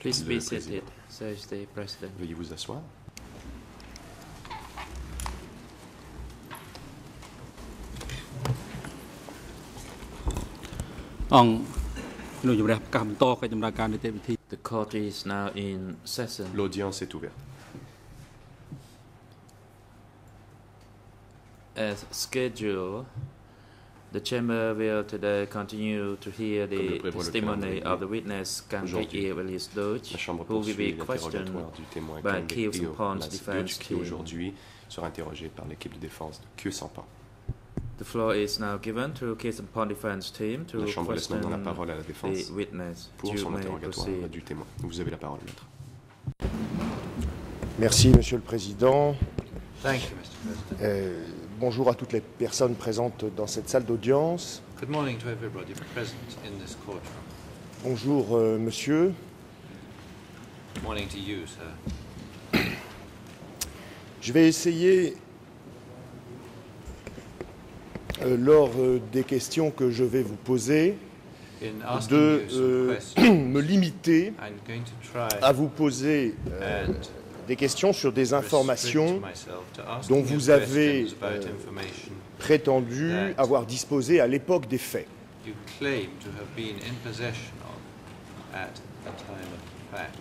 Please be seated, the president. Veuillez vous asseoir. The court is now in session. L'audience est ouverte. As scheduled, the chamber will today continue to hear the testimony of the witness who will be questioned by defense qui aujourd'hui sera interrogé par l'équipe de défense de Sampan. The floor is now given to defense team to La Chambre laisse question maintenant la parole à la défense the witness. pour You son interrogatoire proceed. du témoin. Vous avez la parole, maître. Merci, Monsieur le Président. Thank you, Mr. President. Euh, bonjour à toutes les personnes présentes dans cette salle d'audience. Good morning to everybody present in this courtroom. Bonjour, euh, Monsieur. Good morning to you, sir. Je vais essayer, euh, lors euh, des questions que je vais vous poser, de me limiter à vous poser des questions sur des informations dont vous avez, euh, That- avoir disposé à l'époque des faits.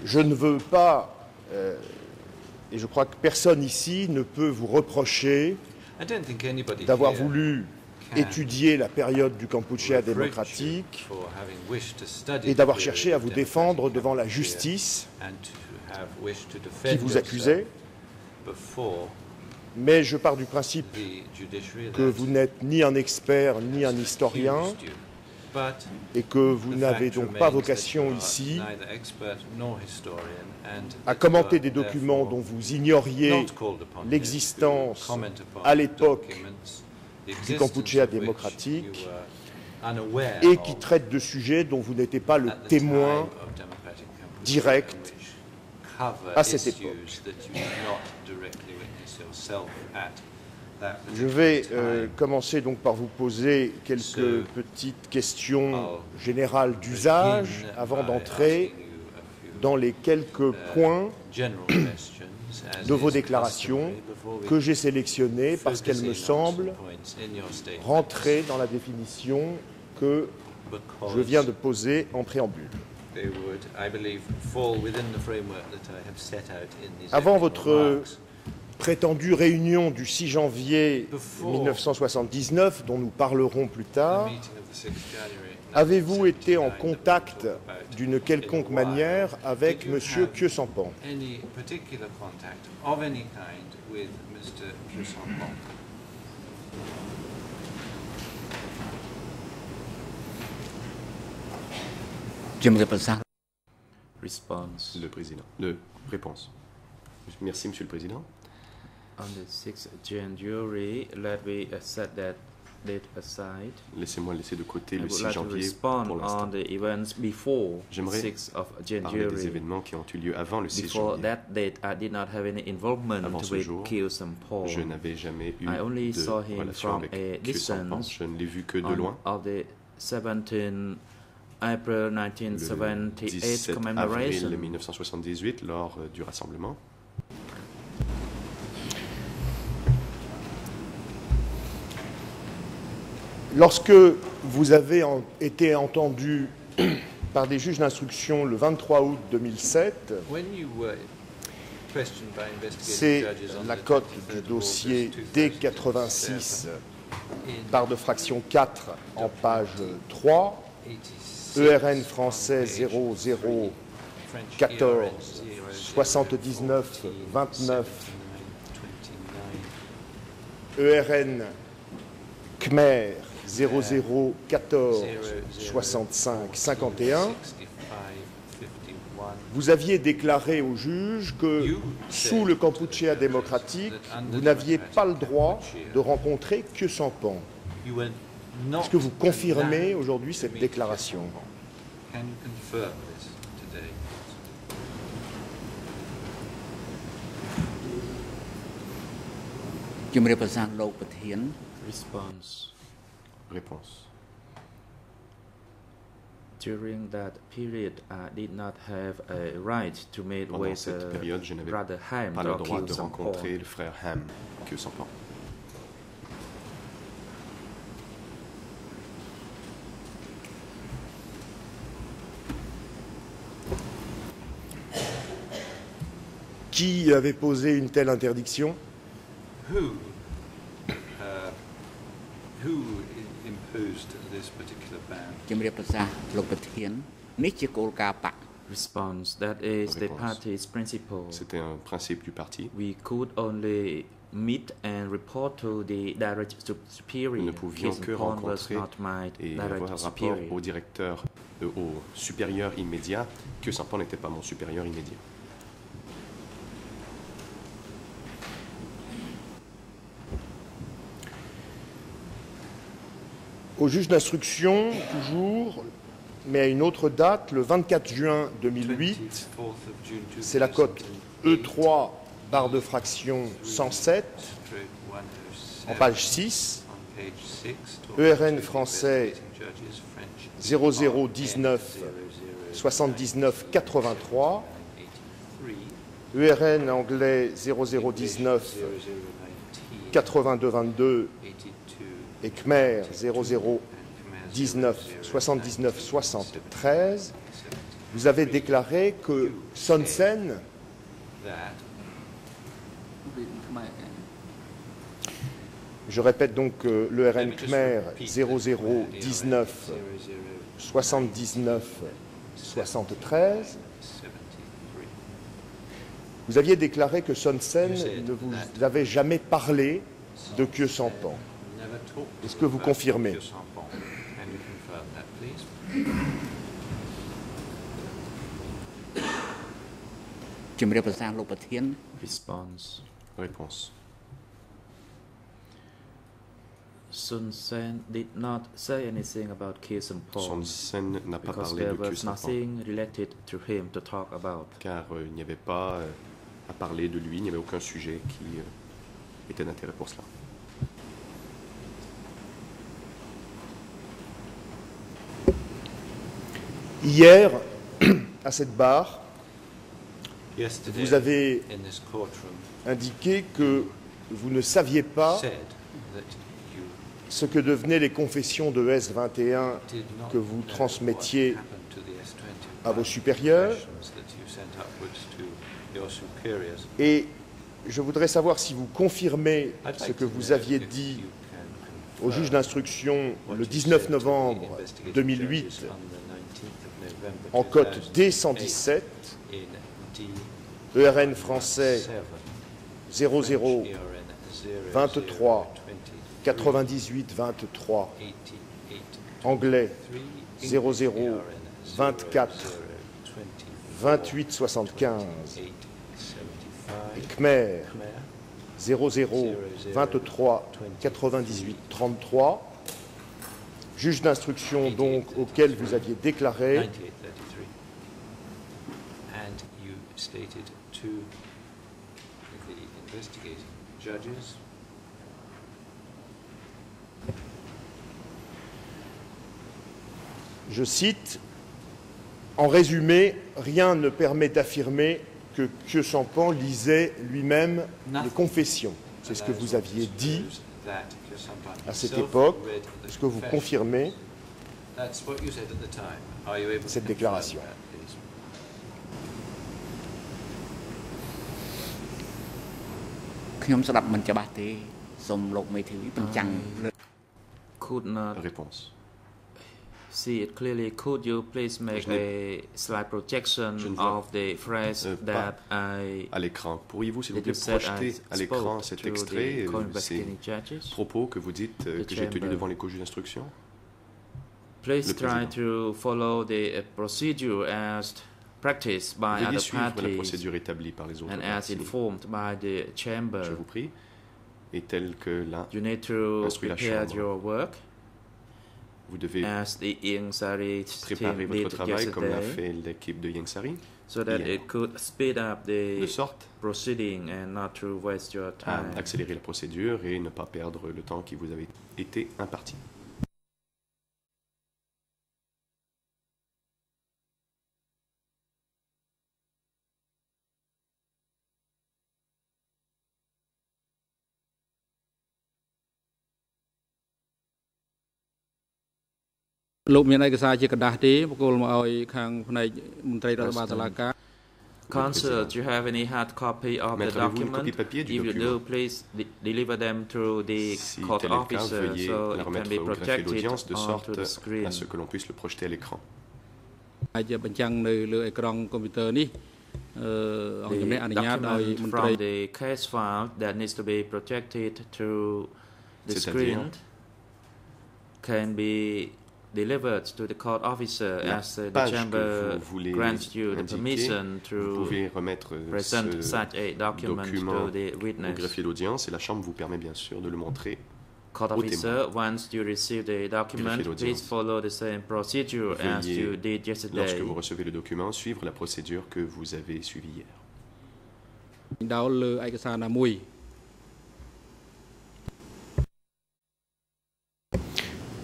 Je ne veux pas, euh, et je crois que personne ici ne peut vous reprocher d'avoir voulu étudier la période du Kampuchea démocratique et d'avoir cherché à vous défendre devant la justice qui vous accusait, mais je pars du principe que vous n'êtes ni un expert ni un historien et que vous n'avez donc pas vocation ici à commenter des documents dont vous ignoriez l'existence à l'époque du Kampuchea démocratique et qui traitent de sujets dont vous n'étiez pas le témoin direct à cette époque. Je vais euh, commencer donc par vous poser quelques petites questions générales d'usage avant d'entrer dans les quelques uh, points de vos déclarations que j'ai sélectionnées parce qu'elles me semblent rentrer dans la définition que je viens de poser en préambule. They would, I believe, fall within the framework that I have set out in these Avant votre prétendue réunion du 6 janvier Before 1979, dont nous parlerons plus tard, meeting of the 6th January avez-vous été en 1979 that contact d'une quelconque manière avec M. have Kyo Sampan Any particular contact of any kind with Mr. Kiyosampong? Response. Le président. Le réponse. Merci, Monsieur le Président. On the 6th January, let me set that date aside. Laissez-moi laisser de côté I le would 6 like to janvier pour l'instant. J'aimerais 6th of Parler des January. événements qui ont eu lieu avant le 6 Before janvier. that date, I did not have any involvement Avant ce with jour. Je n'avais jamais eu I only de saw him relation from avec a Kyo Sampan. distance Je ne l'ai vu que de on loin. of the 17 April Le 1978 17 avril commemoration. 1978, lors euh, du rassemblement. Lorsque vous avez en- été entendu par des juges d'instruction le 23 août 2007, When you were questioned by c'est la cote 23rd du dossier August D86, 2007, in barre de fraction 4 en page 3, 86, ERN français on page 00 three, French 14, ERN 79, 29, 29, ERN Khmer 00 14 65 51, vous aviez déclaré au juge que sous le Kampuchea démocratique, vous n'aviez pas le droit de rencontrer que Sampan. Est-ce que vous confirmez aujourd'hui cette déclaration Can you confirm this today? Response. Réponse. during that period, I did not have a right to meet Pendant with cette uh, période, je n'avais pas to le droit de rencontrer le frère Ham que sans pan. Qui avait posé une telle interdiction Who, uh, who i- imposed this particular ban? ជំរាបប្រសាសន៍លោកប្រធាននេះជាគោលការណ៍បក Response That is the Réponse. party's principle. C'était un principe du parti. We could only meet and report to the direct sup- superior. Nous ne pouvions Kirsten que Paul was rencontrer not my Et direct avoir un rapport superior. au directeur, euh, au supérieur immédiat, que Sampan n'était pas mon supérieur immédiat. Au juge d'instruction, toujours, mais à une autre date, le 24 juin 2008, 24th of June c'est la cote 2008, E3 barre de fraction 107 stroke 107, en page 6, on page 6, ERN français investigating judges, French 0019 RN 79 83, 83, ERN anglais 0019 82 22 et Khmer 0019 79 73, vous avez déclaré que Son Sen Je répète donc que le RN Khmer repeat that. 0019 79 73. Vous aviez déclaré que Son Sen ne vous avait jamais parlé de Kyo Sampan. Est-ce que vous confirmez Response. Réponse. Sun Sen did not say anything about Ki Sun Sen n'a pas parlé there de was nothing related to him to talk about. Car euh, il n'y avait pas euh, à parler de lui, il n'y avait aucun sujet qui euh, était d'intérêt pour cela. Hier, à cette barre, vous avez indiqué que vous ne saviez pas ce que devenaient les confessions de S21 did not que vous transmettiez what happened to the S20 à vos supérieurs. Et je voudrais savoir si vous confirmez ce que vous aviez dit au juge d'instruction le you 19 said to the novembre investigating 2008 judges on the 19th of November en cote 2008 D117, in D ERN français 7, 00 French ERN 23, 0020, 98 23, 88, anglais 3, 00, ERN 24, 00, 28 75 8, et 75, Khmer Khmer 00 23 98 33. Juge d'instruction donc auquel vous aviez déclaré 9833. And you stated to the investigating judges Je cite, en résumé, rien ne permet d'affirmer que Kyo Sampan lisait lui-même les confessions. C'est ce que vous aviez dit à cette époque. Est-ce que vous confirmez cette déclaration. ខ្ញុំស្ដាប់មិនច្បាស់ទេសូមលោកមេធាវីបញ្ចាំងលើ Could not Réponse. see it clearly. Could you please make Je a slide projection Je ne vois, of the phrase euh, that I À l'écran. Pourriez-vous, s'il vous that you plaît, said projeter I à l'écran spoke cet to extrait, the euh, ces co-investigating judges? propos que vous dites euh, The que j'ai tenus chamber. devant les co-juges d'instruction Please Le try président. to follow the uh, procedure as practiced by Veuillez other la procédure établie par les autres and as informed by the chamber. Je vous prie. Et tel que là, You need to la prepare chambre. your work vous devez as the préparer votre did travail comme l'a fait l'équipe de Yangsari, so that it could speed up de the sorte proceeding and not to waste your à time. accélérer la procédure et ne pas perdre le temps qui vous avait été imparti. លោកមានឯកសារជាក្រដាស់ទេបកគលមកឲ្យខាងផ្នែកមន្ត្រីរដ្ឋបាលតុលាការ do you have any hard copy of the document? If you do, please deliver them to the si court officer so it can be projected onto the screen. À ce que l'on puisse le projeter à l'écran. អាចបញ្ចាំងនៅលើអេក្រង់កុំព្យូទ័រនេះអឺអង្គចំណេះអនុញ្ញាតឲ្យមន្ត្រី the case file that needs to be projected to the screen can be delivered to the court officer La as uh, the chamber grants you the permission Vous to euh, present such a document document to the au witness. greffier d'audience et la Chambre vous permet bien sûr de le montrer. Court officer, once you receive the document, please follow the same procedure as you did Lorsque yesterday. vous recevez le document, suivre la procédure que vous avez suivie hier.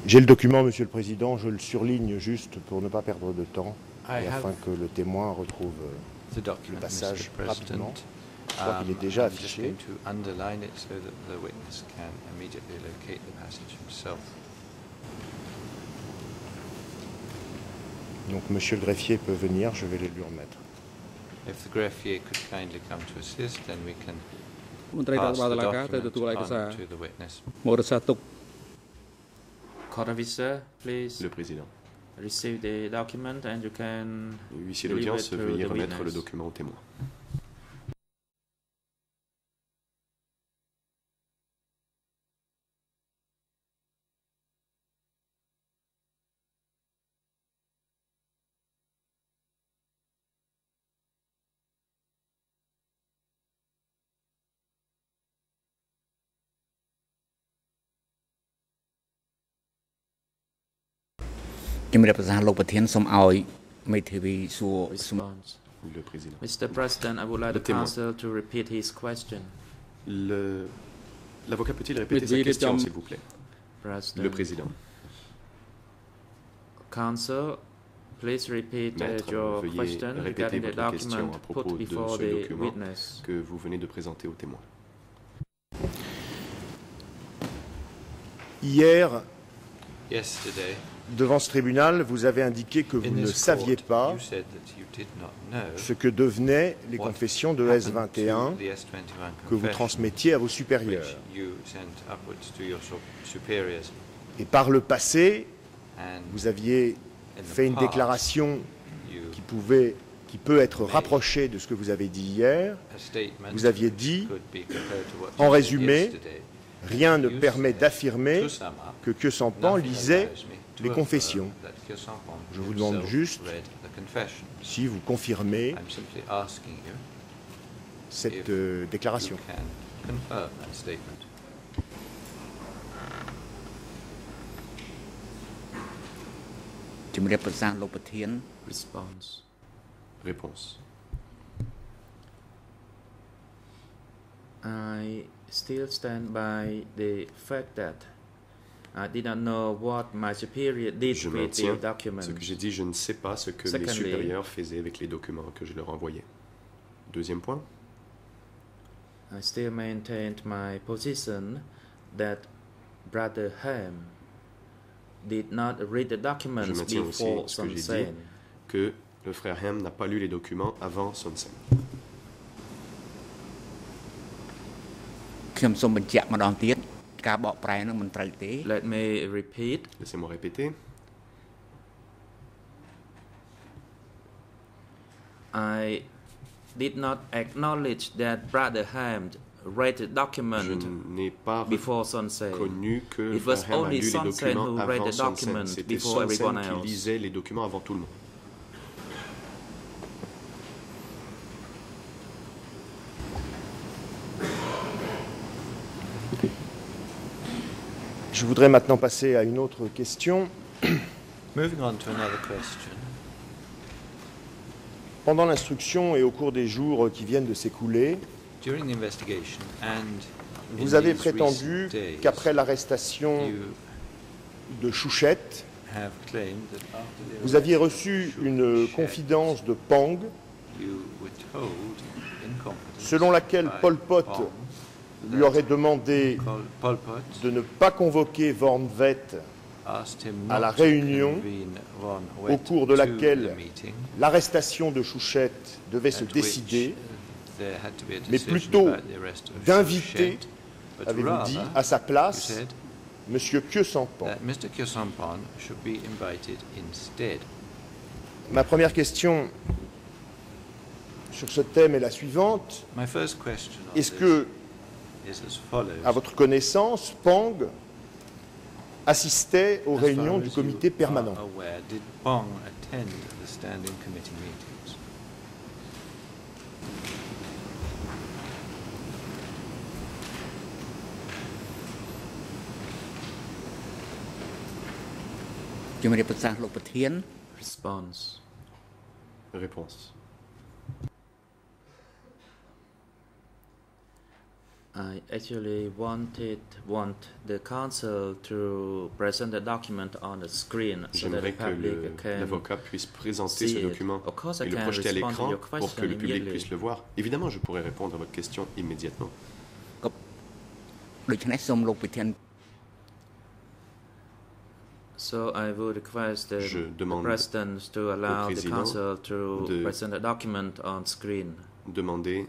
J'ai le document, Monsieur le Président, je le surligne juste pour ne pas perdre de temps et afin que le témoin retrouve euh, the document, le passage rapidement. Je crois um, qu'il est déjà I'm affiché. So Donc Monsieur le greffier peut venir, je vais les lui remettre. If the greffier could kindly come to assist, then we can pass the document on to the witness. Court please. Le président. Receive the document and you can. L'huissier d'audience, veuillez remettre le document au témoin. ជំរាបប្រសាសន៍លោកប្រធានសូមឲ្យមេធាវីសួរសំ response. Le président. Mr. President, I would like Le the témoin. counsel to repeat his question. Le- L'avocat peut-il répéter Oui, sa oui, question, Tom. s'il vous plaît President. Le président. Counsel, please repeat uh, Maître, your veuillez question répéter regarding the votre question document à propos put de before ce the document. witness. que vous venez de présenter au témoin. Hier, Yesterday, devant ce tribunal, vous avez indiqué que vous ne saviez pas ce que devenaient les confessions de happened S21 to the S21 que vous transmettiez à vos supérieurs. Et par le passé, vous aviez fait une déclaration qui pouvait, qui peut être rapprochée de ce que vous avez dit hier. Vous aviez dit, en résumé. Rien ne permet d'affirmer que Que Sampan nothing lisait les confessions. Je vous demande juste si vous confirmez cette euh, déclaration. Response. Réponse. I still stand by the fact that I did not know what my superior did Je with maintiens the document. ce que j'ai dit, je ne sais pas ce que les Secondly- supérieurs faisaient avec les documents que je leur envoyais. Deuxième point, I still maintained my position that Brother Ham did not read the documents maintiens aussi before ce que j'ai Son dit. que le frère Ham n'a pas lu les documents avant Son Sen. ខ្ញុំសូមបញ្ជាក់ម្ដងទៀត ការបកប្រែនឹងមិនត្រូវទេ Let me repeat. Laissez-moi répéter. I did not acknowledge that Brother Ham read the Je document n'ai pas before sunset. reconnu que le It was frère Ham a only lu les Son Sen documents who read avant the Son Sen. document C'était before Son Sen everyone qui else. lisait les documents avant tout le monde. Je voudrais maintenant passer à une autre question. Moving on to another question. Pendant l'instruction et au cours des jours qui viennent de s'écouler, During the investigation and in vous avez prétendu qu'après l'arrestation de Chouchette, vous aviez reçu une confidence de Pang selon laquelle Pol Pot lui aurait demandé de ne pas convoquer asked him à la réunion au cours de laquelle l'arrestation de Chouchette devait se décider, uh, mais plutôt d'inviter, avez-vous dit, à sa place M. Kyosampan. that Mr. Kyosampan should be invited instead. Ma première question sur ce thème est la suivante. Est-ce que. À votre connaissance, Pang assistait aux réunions du comité permanent. aware, did I actually want the council to present the document on the screen so the public que l'avocat puisse présenter ce document et le projeter à l'écran pour que le public puisse le voir. Évidemment, je pourrais répondre à votre question immédiatement. So I would request the, je demande the president to allow the council to present the document on screen. Demander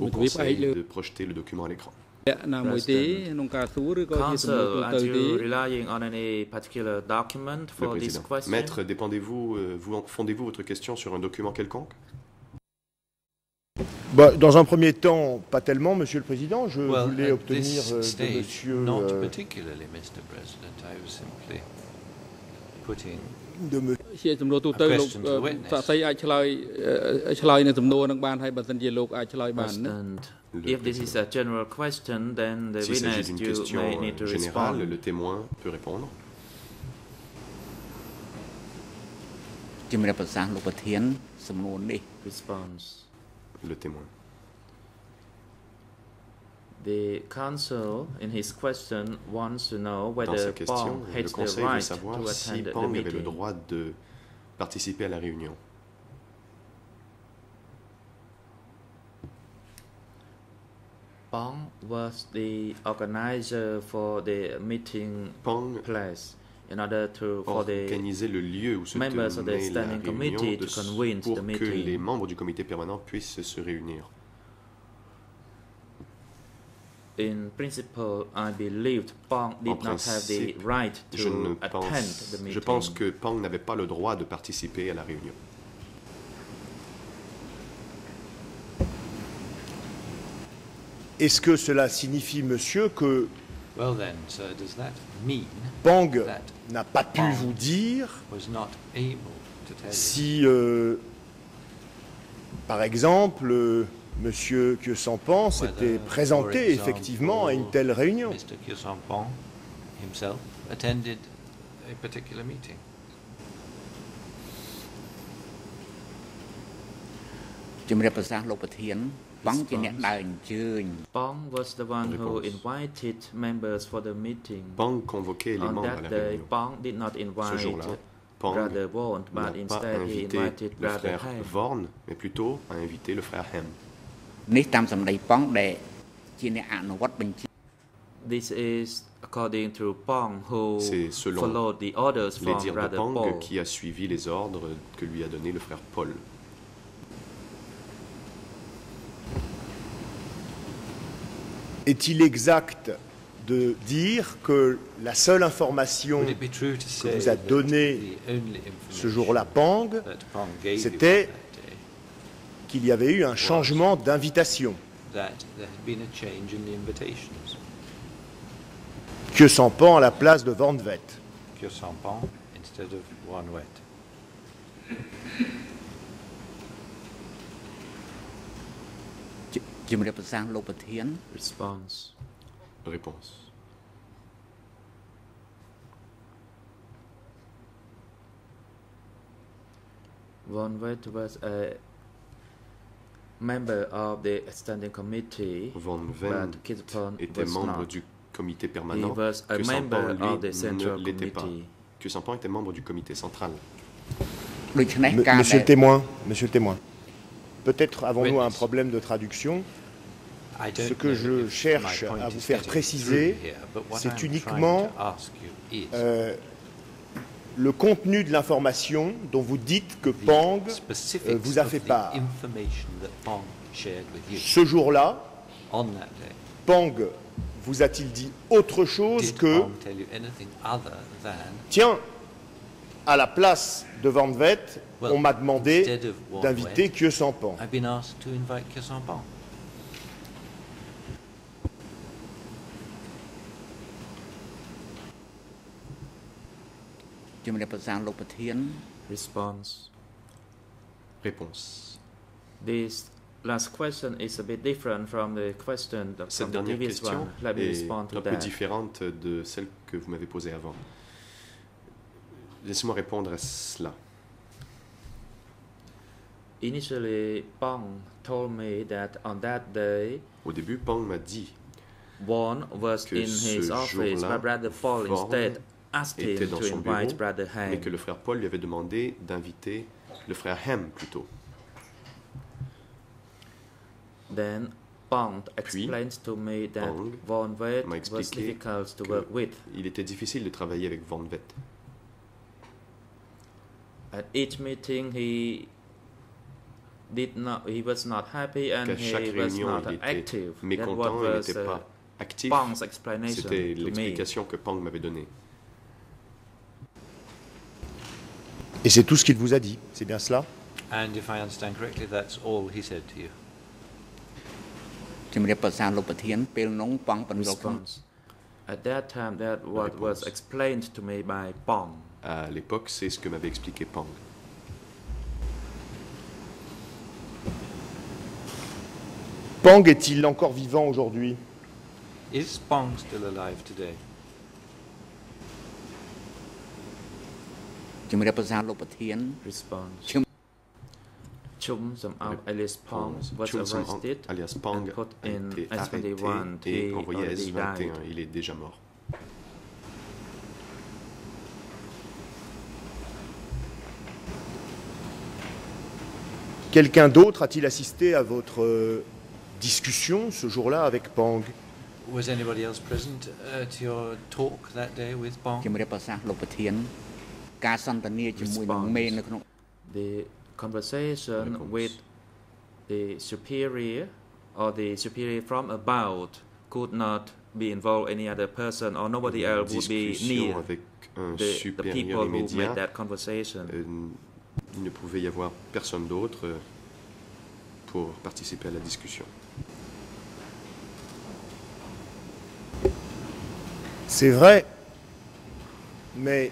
au conseil de projeter le document à l'écran. Maître, dépendez-vous, euh, vous, fondez-vous votre question sur un document quelconque? Bah, dans un premier temps, pas tellement, Monsieur le Président. Je well, voulais obtenir euh, stage, de Monsieur. ជាសំណួរទូទៅ A លោក question to the witness. សាក់សីអាចឆ្លើយអឺឆ្លើយនៅសំណួរនឹងបានហើយបើសិនជាលោកអាចឆ្លើយបានណា President, Le if this is a general question, then the S'il s'agit witness d'une you question may need to euh, générale, respond. le témoin peut répondre. ជំរាបប្រសាសន៍លោកប្រធានសំណួរនេះ Response. Le témoin. The council, in his question, wants to know Dans whether sa question, Pong le has the Conseil veut right savoir to si attend the Pang avait le meeting. droit de participer à la réunion. Pong was the organizer for the meeting Pang place in order to for the organisait le lieu où se members of the tenait la standing réunion committee de to convene pour the que meeting. les membres du comité permanent puissent se réunir. In principle I believed Pong did En not have the principe, right Je, ne to attend pense, the meeting. je pense que Pang n'avait pas le droit de participer à la réunion. Est-ce que cela signifie, Monsieur, que Well then, sir, does that mean Pang n'a pas pu Pang vous dire was not able to tell you? si, euh, par exemple, euh, Monsieur Kyosampan s'était présenté effectivement à une telle réunion. Bong was the one who invited members for the meeting. Bong convoquait les membres à la réunion. Bong did not invite Ce jour-là, Bong n'a pas invité le frère Vorn, mais plutôt a invité le frère Hem. នេះតាមសម្ដីបងដែលជាអ្នកអនុវត្តបញ្ជា This is according to Pong, who C'est selon followed the orders Les from dires de Brother Pang Paul. qui a suivi les ordres que lui a donné le frère Paul. Est-il exact de dire que la seule information Would it be true to say vous a that donné the only ce information jour-là Pang, that Pong gave you c'était- on that day, qu'il y avait eu un changement d'invitation. Kyosampan à la place de Van Vet. Response. Réponse. Van Vet was a member of the standing committee, Van Ven but Kizpon était was membre not. du comité He permanent. was a que member Sampan, of the lui, central ne l'était pas. committee. Que Sampan était membre du comité central. ដូច្នេះ M- ការ Monsieur ដែល le témoin, Monsieur le témoin. Peut-être avons-nous un Witness. problème de traduction. I don't Ce que know je if cherche my point à vous is faire getting préciser, through here, but what c'est I'm trying uniquement, to ask you is Euh, le contenu de l'information dont vous dites que Pang euh, vous a fait part. Ce jour-là. Pang vous a-t-il dit autre chose que Tiens, à la place de Van Vet, Well, on m'a demandé d'inviter Vet, Kyo Sampan. I've been asked to invite Kirsan Pong? ။ ជំរាបប្រសាលោកប្រធាន Response. Réponse. This last question is a bit different from the question that- Cette from the dernière previous question one. Let me est respond to un peu that. différente de celle que vous m'avez posée avant. Laissez-moi répondre à cela. Initially, Pong told me that on that day, Au début, Pang m'a dit Vaughn was Que in ce his office, jour-là, but Brother Paul Vaughn instead asked him était dans son bureau, Brother mais que le frère Paul lui avait demandé d'inviter le frère Ham plutôt. Then Pong explains to me that Von m'a was expliqué difficult to work with. Il était difficile de travailler avec Van Vet. At each meeting, he did not. He was not happy and Qu'à chaque he was réunion, not il était active. Mécontent, il was n'était uh, pas actif? C'était l'explication que Pang m'avait donnée. Et c'est tout ce qu'il vous a dit, c'est bien cela? And if I understand correctly, that's all he said to you. À l'époque, c'est ce que m'avait expliqué Pong. Pong est-il encore vivant aujourd'hui? Is Pong still alive today? ជំរាបប្រសាលោកប្រធាន Response. Chum. Chum Samao alias Pong Pang, was Chun Sam arrested alias Pang and put a in été S21. arrêté et He envoyé à already S21. died. Il est déjà mort. Quelqu'un d'autre a-t-il assisté à votre euh, discussion ce jour-là avec Pang Was anybody else present uh, to your talk that day with Pong? ជំរាបប្រសាលោកប្រធាន ការសន្ទនាជាមួយនឹង Response. មេនៅក្នុង The conversation Response. with the superior or the superior from about could not be involved any other person or nobody Une else would be discussion near avec un the, the supérieur people who made immédiat. that conversation. Euh, il ne pouvait y avoir personne d'autre euh, pour participer à la discussion. C'est vrai, mais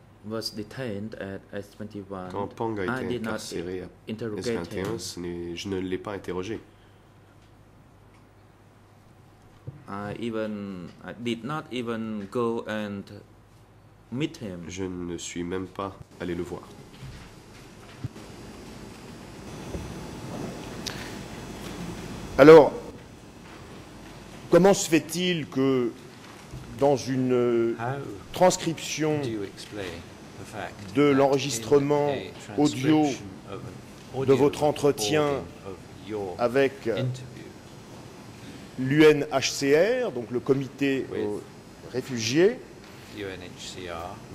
was detained at S21, Quand Pang a I été did not incarcéré à interrogate him. S21, ce n'est- je ne l'ai pas interrogé. I even I did not even go and meet him. Je ne suis même pas allé le voir. Alors, comment se fait-il que dans une transcription de l'enregistrement audio de votre entretien avec l'UNHCR, donc le comité aux réfugiés,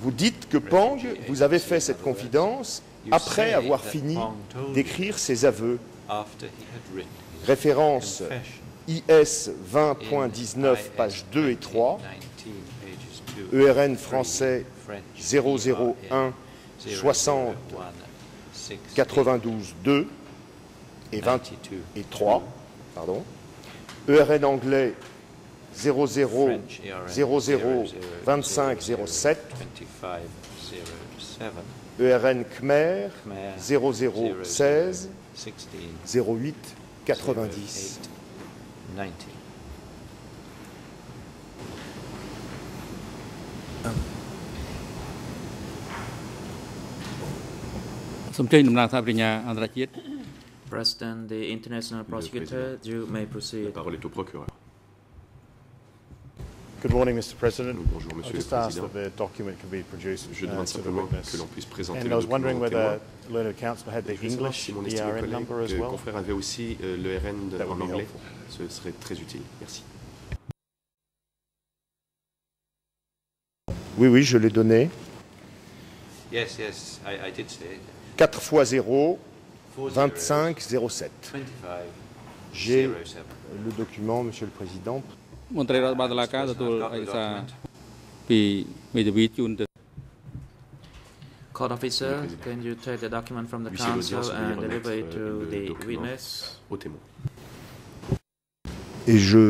vous dites que Pang, vous avez fait cette confidence après avoir fini d'écrire ses aveux. Référence IS in 20.19, pages 2 et 3, 19, pages 2, ERN français 001 60 92 2 et 20 et 3, pardon. ERN anglais 00 00 25 07, 2507, ERN khmer Khmer 00 16 16 08 90. 90. សូមចេញតំណាងសហប្រញ្ញាអន្តរជាតិ President, the international prosecutor, you may La proceed. parole est au procureur. Good morning, Mr. President. Bonjour, I Monsieur le just asked Président. that the document can be produced Je uh, demande to the simplement witness. que l'on puisse présenter And le I was wondering document au whether témoin. the learned counsel had the Je veux savoir English si mon estimé ERN number collègue, as euh, well. confrère avait aussi euh, le RN de- That would en be anglais. helpful. Ce serait très utile. Merci. Oui, oui, je l'ai donné. Yes, yes, I, I did say it. 4 fois 0, 4 25 07. 25 J'ai 07. le document, Monsieur le Président. មន្ត្រីរដ្ឋបាលតុលាការទទួល Got ឯ the កសារ document. ពីមេធាវីជូនទៅ Court officer, Président. can you take the document from the Huissier counsel d'audience, veuillez and deliver it remettre, to euh, le the document. witness? Au témoin. Et je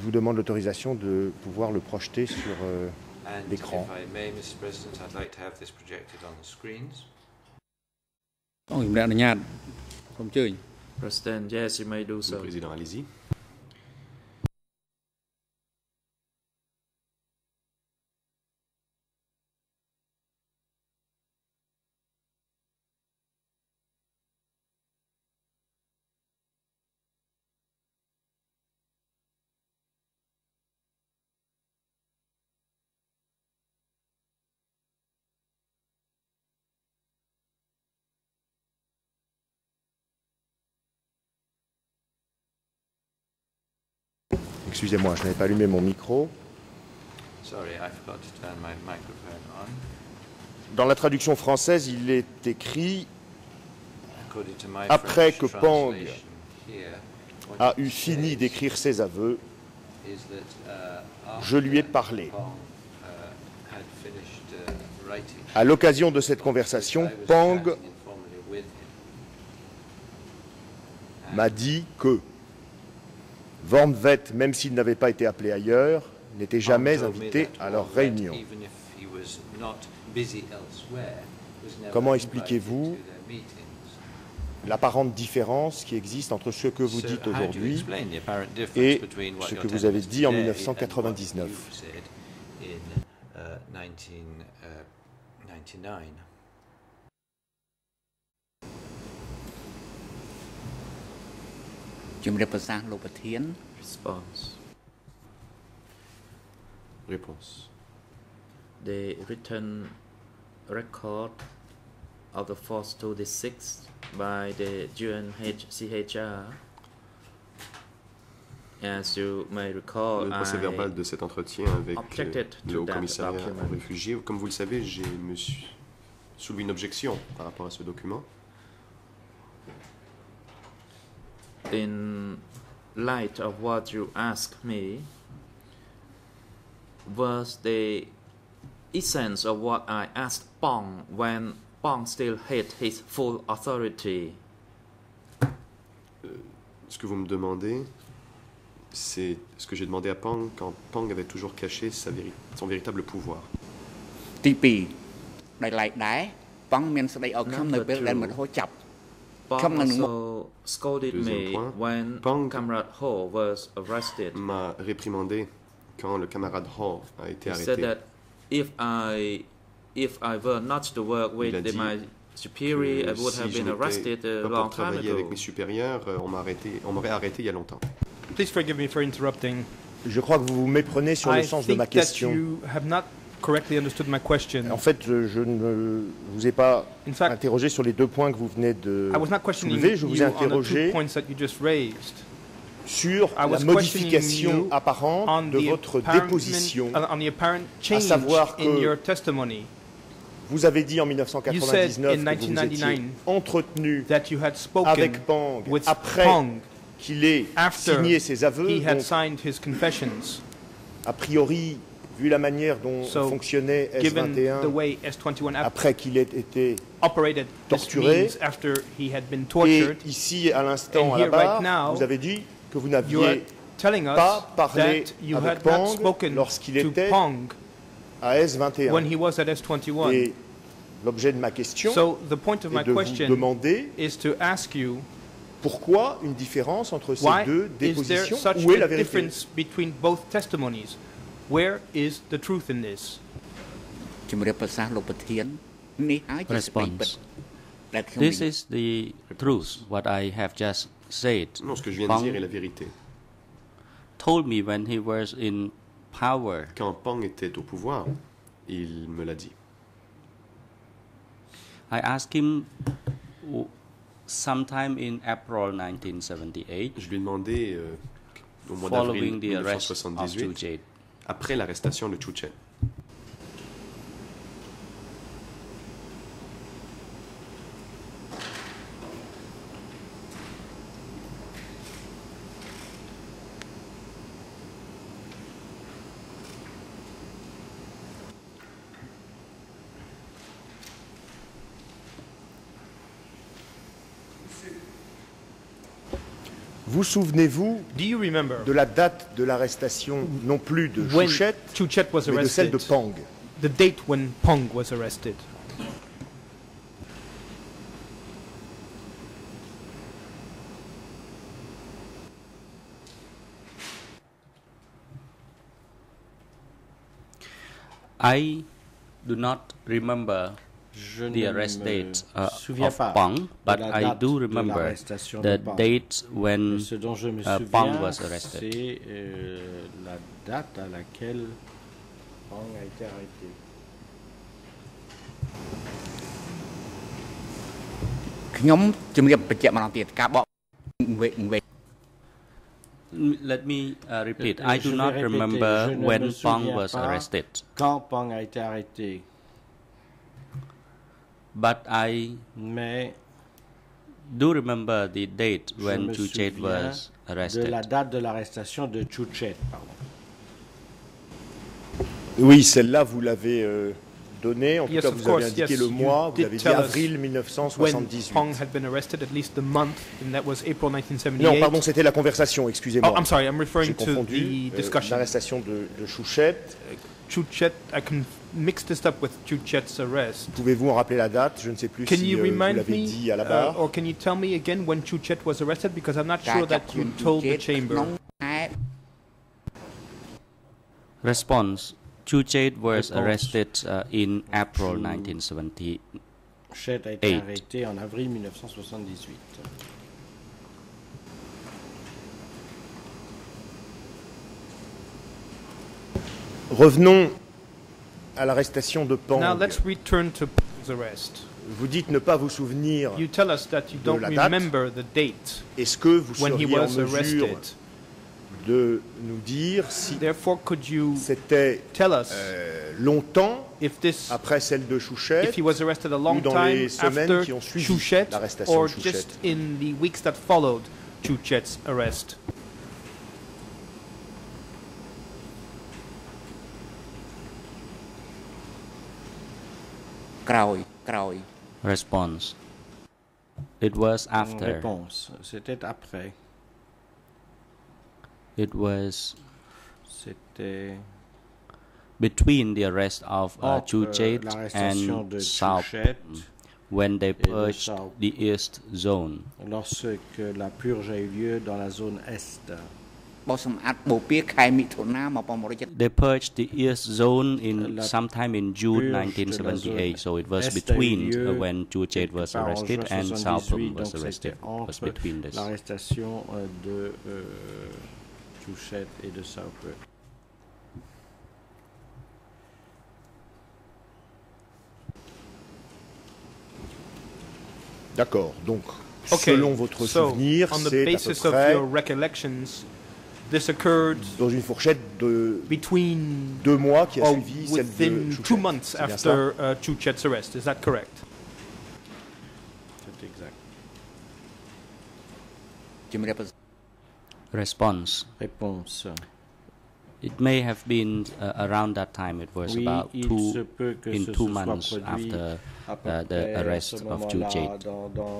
vous demande l'autorisation de pouvoir le projeter sur... euh, And if L'écran. I may, Mr. President, I'd like Ông hiểm đạn là nhạt. Không chơi. President, yes, you may do so. Président, allez-y. Excusez-moi, je n'avais pas allumé mon micro. Sorry, I forgot to turn my microphone on. Dans la traduction française, il est écrit Après que Pang a eu fini d'écrire ses aveux, uh, Je lui ai parlé. Uh, uh, à l'occasion de cette conversation, Pang m'a dit que Wormvet, même s'il n'avait pas été appelé ailleurs, n'était jamais invité à leur réunion. Comment expliquez-vous. L'apparente différence qui existe entre ce que vous dites aujourd'hui et ce que vous avez dit en today and what 1999. you've said in, uh, 1999. " ជំរាបប្រសាសន៍លោកប្រធាន Response. Réponse. The written record of the 4th to the 6th by the UNHCHR. As you may recall, Le procès I verbal de cet entretien avec euh, objected le to Haut that Commissariat document. aux réfugiés, comme vous le savez, j'ai me suis soulevé une objection par rapport à ce document. in light of what you asked me, was the essence of what I asked Pong when Pong still had his full authority. Euh, ce que vous me demandez, c'est ce que j'ai demandé à Pang quand Pang avait toujours caché sa son véritable pouvoir. Cameron scolded me point, Pang m'a réprimandé quand le camarade Ho a été arrêté. Il a dit que si have been arrested a long avec mes supérieurs, euh, on m'aurait arrêté, arrêté il y a longtemps. Please forgive me for interrupting. Je crois que vous vous méprenez sur I le sens de ma question correctly understood my question. En fait, je, je ne vous ai pas In fact, interrogé sur les deux points que vous venez de I was not questioning soulever. Je vous ai you on the two interrogé points that you just raised. sur I la modification apparente On de the, votre apparent, déposition. on the apparent change savoir in que- your testimony Vous avez dit en 1999 You said in que vous vous étiez 1999 entretenu that you had spoken avec Pang with après Pong qu'il ait after signé ses aveux. he had Donc, signed his confessions. a priori, vu la manière dont So, fonctionnait Given the S21 way S21 ap- après qu'il ait été operated, torturé. means after he had been Et tortured, ici, à l'instant, à la right barre, now, vous avez dit que vous n'aviez pas parlé avec Pang lorsqu'il était Pong à S21. when he was at S21. Et l'objet de ma question So the point of my est de vous question demander is to ask you pourquoi une différence entre ces why deux dépositions? Où est la vérité? Where is the truth in this? Response. This is the truth, what I have just said. Non, ce que je viens Pong de dire est la vérité. Told me when he was in power. Quand Pang était au pouvoir, il me l'a dit. I asked him sometime in April 1978. Je lui ai demandé euh, au mois d'avril 1978 the arrest of Zhu Jade. Après l'arrestation de Chu Vous souvenez-vous Do you remember de la date de l'arrestation, non plus de when Chouchet, Chuchet was mais de celle de Pang? The date when Pong was arrested. I do not remember Je the arrest date. Uh, of Pang, but I do remember the dates when uh, Pang was arrested. Euh, let me uh, repeat. I do not remember when Pang was arrested. But I mais do remember the date je when me Chuchet souviens was de arrested. la date de l'arrestation de Chuchet. Pardon. Oui, celle-là, vous l'avez euh, donnée. En tout Yes, cas, of vous course, avez indiqué yes, le you mois. Vous did avez dit tell us avril When 1978. Pong had been arrested, at least the month, and that was April 1978. Non, pardon, c'était la conversation, excusez-moi. Oh, I'm sorry, I'm J'ai referring to confondu the euh, discussion. l'arrestation de, de Chouchet. I can mix this up with Pouvez-vous en rappeler la date? Je ne sais plus si you euh, vous l'avez dit à la barre. Uh, or can you tell me again when Chuchet was arrested? Because I'm not sure that you told the chamber. Response: Chuchet was arrested uh, in April 1978. Chuchet a été arrêté en avril 1978. Revenons à l'arrestation de Pang. Now let's return to Pong's arrest. Vous dites ne pas vous souvenir. You tell us that you don't la date. remember the date Est-ce que vous seriez en mesure arrested? de nous dire si c'était euh, longtemps if this, après celle de Chouchet if he was arrested a long ou dans time les semaines qui ont suivi l'arrestation de Chouchet just in the weeks that followed Chuchet's arrest? ៗ ក្រោយក្រោយ Response: It was after. Réponse. C'était après. It was C'était between the arrest of uh, entre Chuchet l'arrestation and de South Chuchet when they de purged South. the east zone. lorsque la purge a eu lieu dans la zone Est. They purged the east zone in La sometime in June purge de la 1978, so it was Est a eu between uh, lieu when Chuchet was quelque part en arrested juin and 78, Southam donc was c'était arrested. It was entre between this. l'arrestation euh, de euh, Touchette et de Southwick. D'accord. Donc, Okay, selon votre so, souvenir, on the c'est à peu basis of près your recollections, This occurred dans une fourchette de deux mois qui a oh, suivi celle de two months after uh, Chouchet's arrest. Is that correct? C'est exact. Response. Réponse. It may have been uh, around that time. It was about two months after uh, the arrest of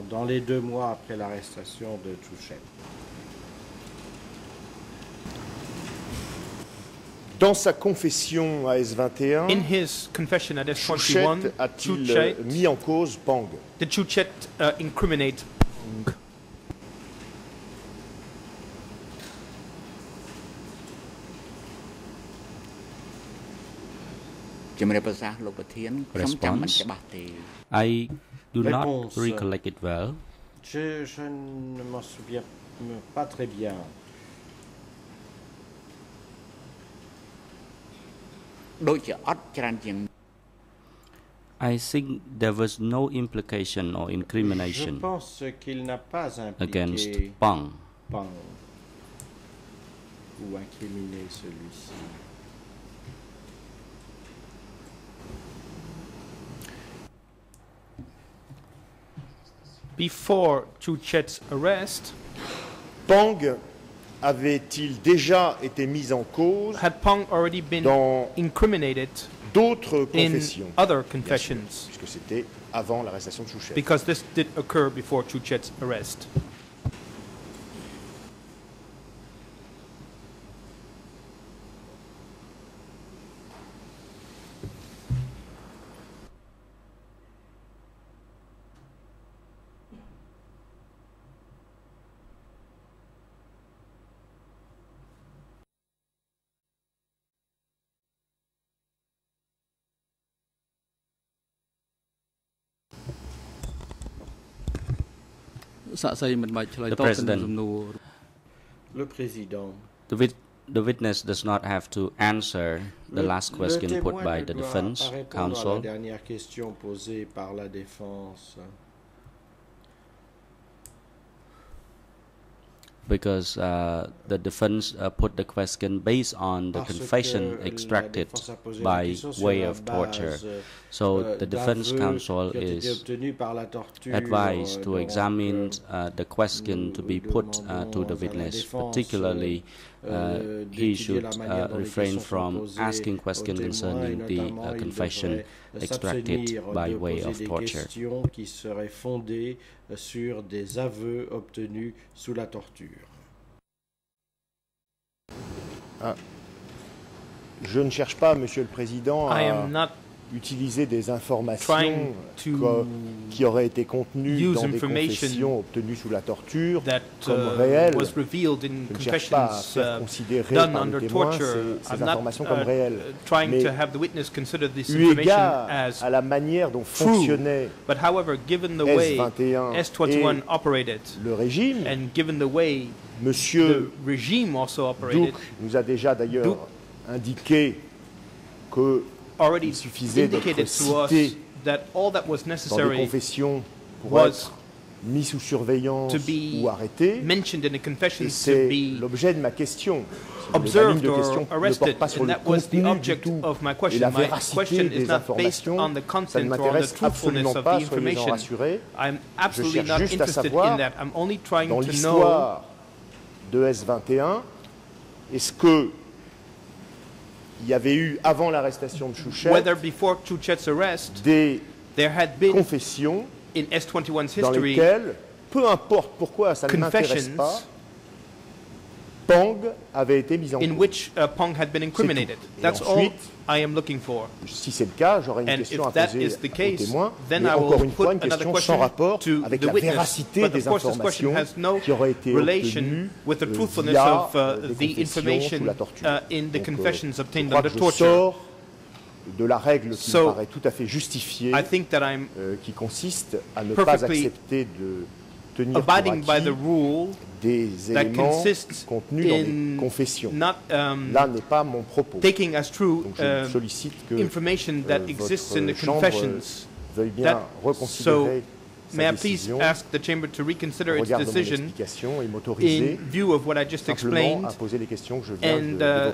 Dans, les deux mois après l'arrestation de Chouchet. Dans sa confession à S21, In his confession at S21 a-t-il euh, mis en cause Pang? Did Chuchet uh, incriminate Pang Response. I do not recollect it well. Je, je ne m'en souviens pas très bien. ដូចជាអត់ច្រើនជាង I think there was no implication or Je incrimination pense qu'il n'a pas against impliqué Pang. Pang ou incriminé celui-ci. Before Chu Chet's arrest, Pang avait-il déjà été mis en cause had Pong already been dans incriminated d'autres in confessions? other bien sûr, confessions? puisque c'était avant l'arrestation de Chouchet. Because this did occur before Chu Chet's arrest. សាក់សីមិនបាច់ឆ្លើយ The តបទៅនឹង President. សំណួរ Le président. The, wit- the witness does not have to answer the Le- last question le put témoin by ne the doit defense pas répondre à counsel la dernière question posée par la défense. because uh, the defense uh, put the question based on the Parce confession que la extracted défense a posé la by question sur way la of torture. So the Defense Council is advised to examine uh, the question to be put uh, to the witness. Particularly, uh, he should uh, refrain from asking questions concerning the uh, confession extracted by way of torture. I am not utiliser des informations co- qui auraient été contenues dans des confessions obtenues sous la torture that comme uh, réelles. was revealed in Je ne cherche pas à faire uh, considérer done par le témoin torture. ces, ces I'm not informations comme uh, réelles. Mais to have the witness consider this eu égard as à la manière dont true. fonctionnait But however, given the way S21 S21 et operated, le régime, and given the way the Monsieur regime also operated, Duc nous a déjà d'ailleurs indiqué que already il suffisait d'être indicated to us that all that was necessary was être mis sous surveillance to be ou arrêté. mentioned in the Et confessions to c'est be l'objet de ma question. Observed de or question ne porte arrested, pas sur and le that was the du object tout of my et question. la My question is not based on the content or the truthfulness of pas, the information. I'm absolutely not interested savoir, in that. I'm only trying Dans to know de S21, est-ce que il y avait eu, avant l'arrestation de Chouchet, whether before Chuchet's arrest des there had been confessions in S21's dans history lesquelles, peu importe pourquoi, ça ne m'intéresse pas, Pang avait été mis en in cause. which uh, Pong had been incriminated. That's all I am looking for. Si c'est le cas, j'aurai une And question à poser is the aux case, témoins, then mais I will encore une put fois, une another question sans rapport avec la witness. véracité But des informations no qui auraient été obtenues with the euh, truthfulness via of uh, des the confessions information sous la torture. uh, in the Donc, euh, confessions je obtained under que je torture. sors de la règle qui So, me paraît tout à fait justifiée, I think that I'm euh, qui consiste à ne pas accepter de tenir pour abiding by acquis the rule des that éléments consists contenus dans des confessions. not um, Là n'est pas mon propos. taking as true Donc je uh, sollicite que information that euh, exists in votre the confessions. veuille bien That- reconsidérer sa May I please décision ask the chamber to reconsider its decision et in view of what I just explained? à poser les questions que je viens And de- uh,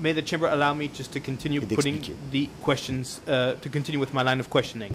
may the chamber allow me just to continue putting the questions, uh, to continue with my line of questioning.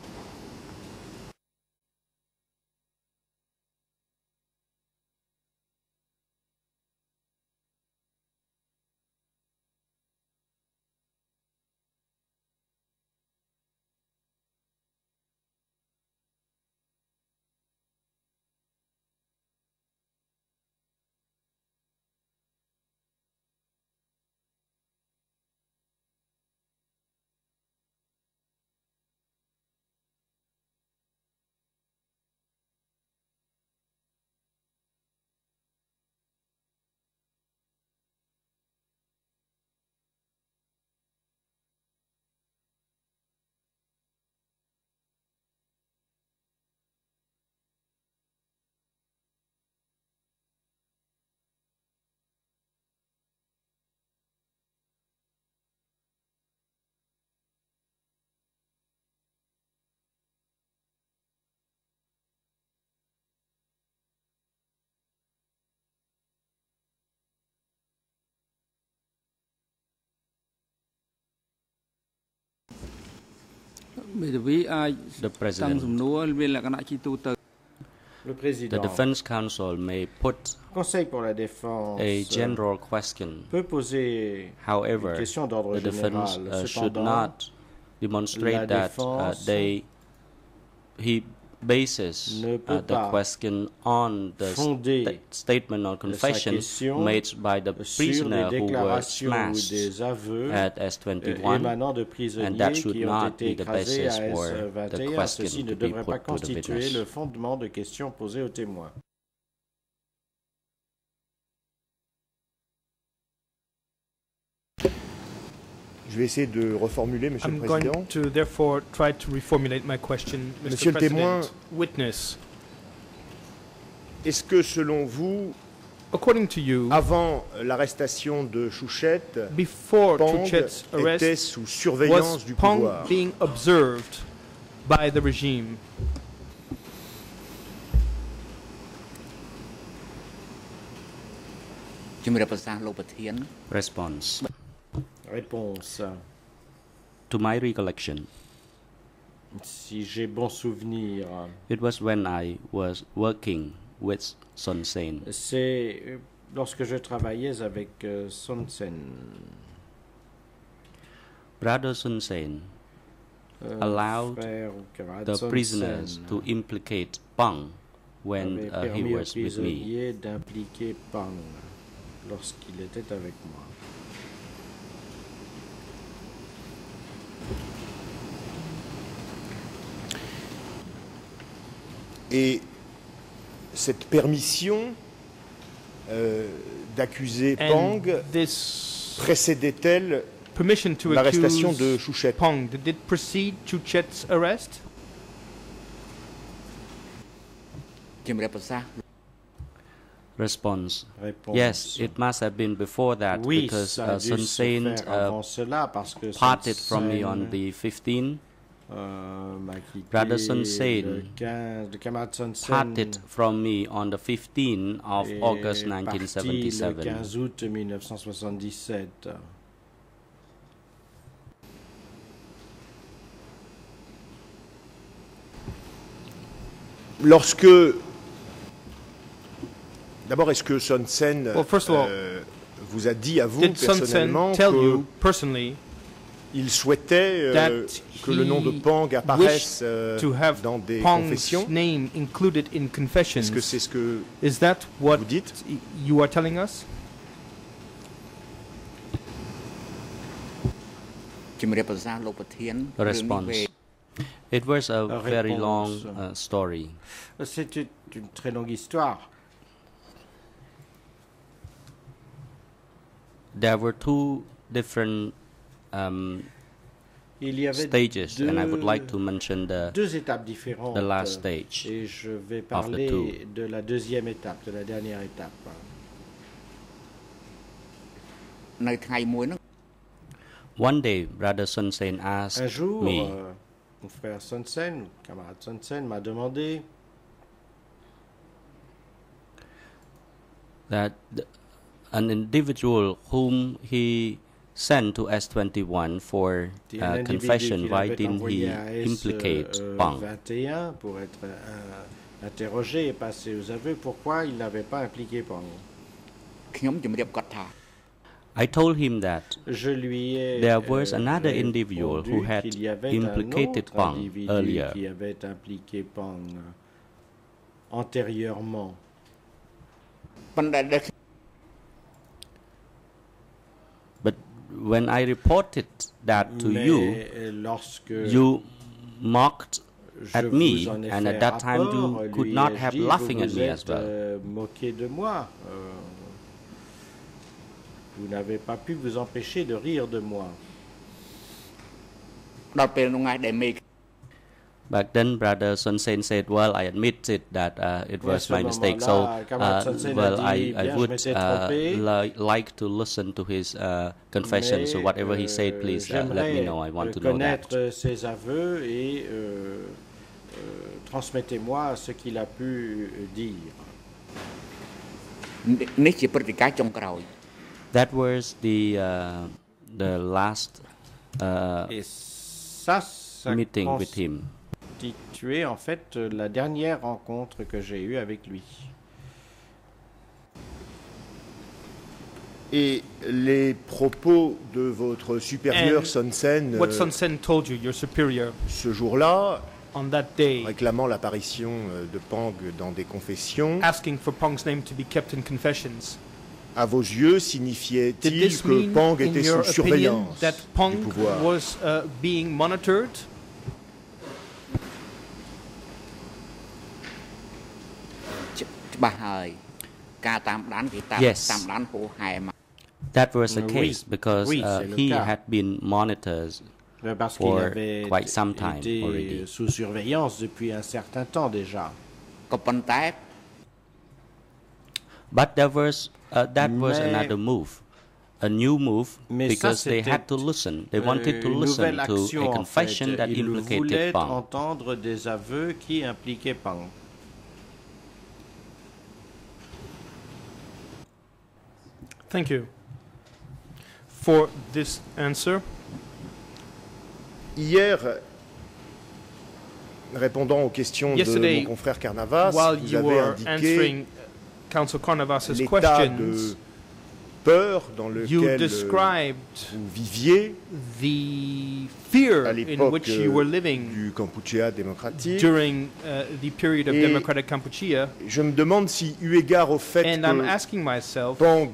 The President. the Defense Council may put a general question. However, the defense uh, should not demonstrate that uh, they he bases ne uh, the pas question on the fonder sta- statement or confession made by the prisoner who were smashed at euh, S21 émanant de and that should not be the basis for the S21. question to be put to the witness. le fondement de questions posées aux témoins. Je vais essayer de reformuler, Monsieur I'm le Président. Going to therefore try to reformulate my question, Mr. Monsieur President. le témoin, Witness. est-ce que selon vous, According to you, avant l'arrestation de Chouchette, before Chouchette's arrest, était sous surveillance was du Pang pouvoir? being observed by the regime? Response. Réponse. To my recollection, Si j'ai bon souvenir, it was when I was working with Son Sen. c'est euh, lorsque je travaillais avec euh, Son Sen. Brother Sun Sen euh, Allowed the Son prisoners Sen to implicate Pang when uh, he was with me. d'impliquer Pang lorsqu'il était avec moi. Et cette permission euh, d'accuser Pang précédait-elle l'arrestation de Chouchette? Pang, did it precede Chouchette's arrest? Response. Réponse. Yes, it must have been before that because uh, Sun Saint parted from me on the 15th. Brother Son le Sen 15, le camarade Son Sen parted from me on the 15th of August parti le 1977. 15 août 1977. Lorsque. D'abord, est-ce que Son Sen Well, first of all, euh, vous a dit à vous Sun personnellement tell il souhaitait euh, que le nom de Pang apparaisse euh, dans des confessions. Est-ce que c'est ce que Is that what vous dites? you are telling us? Response. It was a Réponse. very. C'est uh, une, très longue histoire. There were two different um, Il y avait stages, and I would deux- like to mention the deux étapes différentes. the last stage. Et je vais of the parler two. de la deuxième étape, de la dernière étape. នៅថ្ងៃមួយហ្នឹង One day, Brother Sun Sen asked Un jour, me, euh, mon frère Sonsen, camarade Sonsen, m'a demandé that th- an individual whom he sent to S21 for si un uh, individu confession, qu'il why avait didn't he envoyé à implicate S, euh, Pang? 21 pour être euh, interrogé et passé aux aveux, pourquoi il n'avait pas impliqué Pang ខ្ញុំជំរាបគាត់ថា I told him that Je lui ai There was euh, another individual répondu who had qu'il y avait implicated un autre Pang individu earlier. When I reported that to Mais you, euh, lorsque you mocked at me, vous en ai and at that time you could not ai-je help dit, laughing at me as well. euh, de moi. Euh, vous n'avez pas pu vous empêcher de rire de moi. Back then, Brother Sun Sen said, "Well, I admit it that uh, it Oui, à was ce my mistake. So, moment-là, camarade uh, Sun Sen a well, dit, I, I bien, je would m'étais uh, trompé. li- like to listen to his uh, confession. so, Mais, whatever he said, euh, please uh, let me j'aimerais, know. I want euh, to know that." connaître ses aveux et euh, euh, transmettez-moi ce qu'il a pu euh, dire. នេះជាព្រឹត្តិការណ៍ចុងក្រោយ That was the uh, the last uh, Et ça, Ça meeting with him. constituait en fait la dernière rencontre que j'ai eue avec lui. Et les propos de votre supérieur Son Sen What euh, Sun Sen told you, your superior, ce jour-là, on that day, réclamant l'apparition euh, de Pang dans des confessions, asking for Pong's name to be kept in confessions. à vos yeux, signifiait-il que Pang in était your sous opinion, surveillance that du Pong pouvoir? was uh, being monitored? ច្បាស់ហើយការតាមដានគេតាម Yes. តាមដានហូរហែមក That was the Oui. case because Oui, uh, c'est le he cas. had been monitored Euh, Parce qu'il For avait quite some time été already. sous surveillance depuis un certain temps déjà. ក៏ប៉ុន្តែ But there was uh, that was Mais- another move, a new move Mais ça, because they had c'était, to listen. They wanted to Euh, une listen nouvelle to action, a en confession fait. that Il implicated voulait Pang. entendre des aveux qui impliquaient Pang. Thank you for this answer. Hier, répondant aux questions Yesterday, de mon confrère Carnavas, While vous you avez were indiqué Carnavas's l'état de peur dans lequel euh, vous viviez the fear à l'époque euh, du Kampuchea démocratique. during uh, the period of Et- democratic Kampuchea. Je me demande si, eu égard au fait And que Pang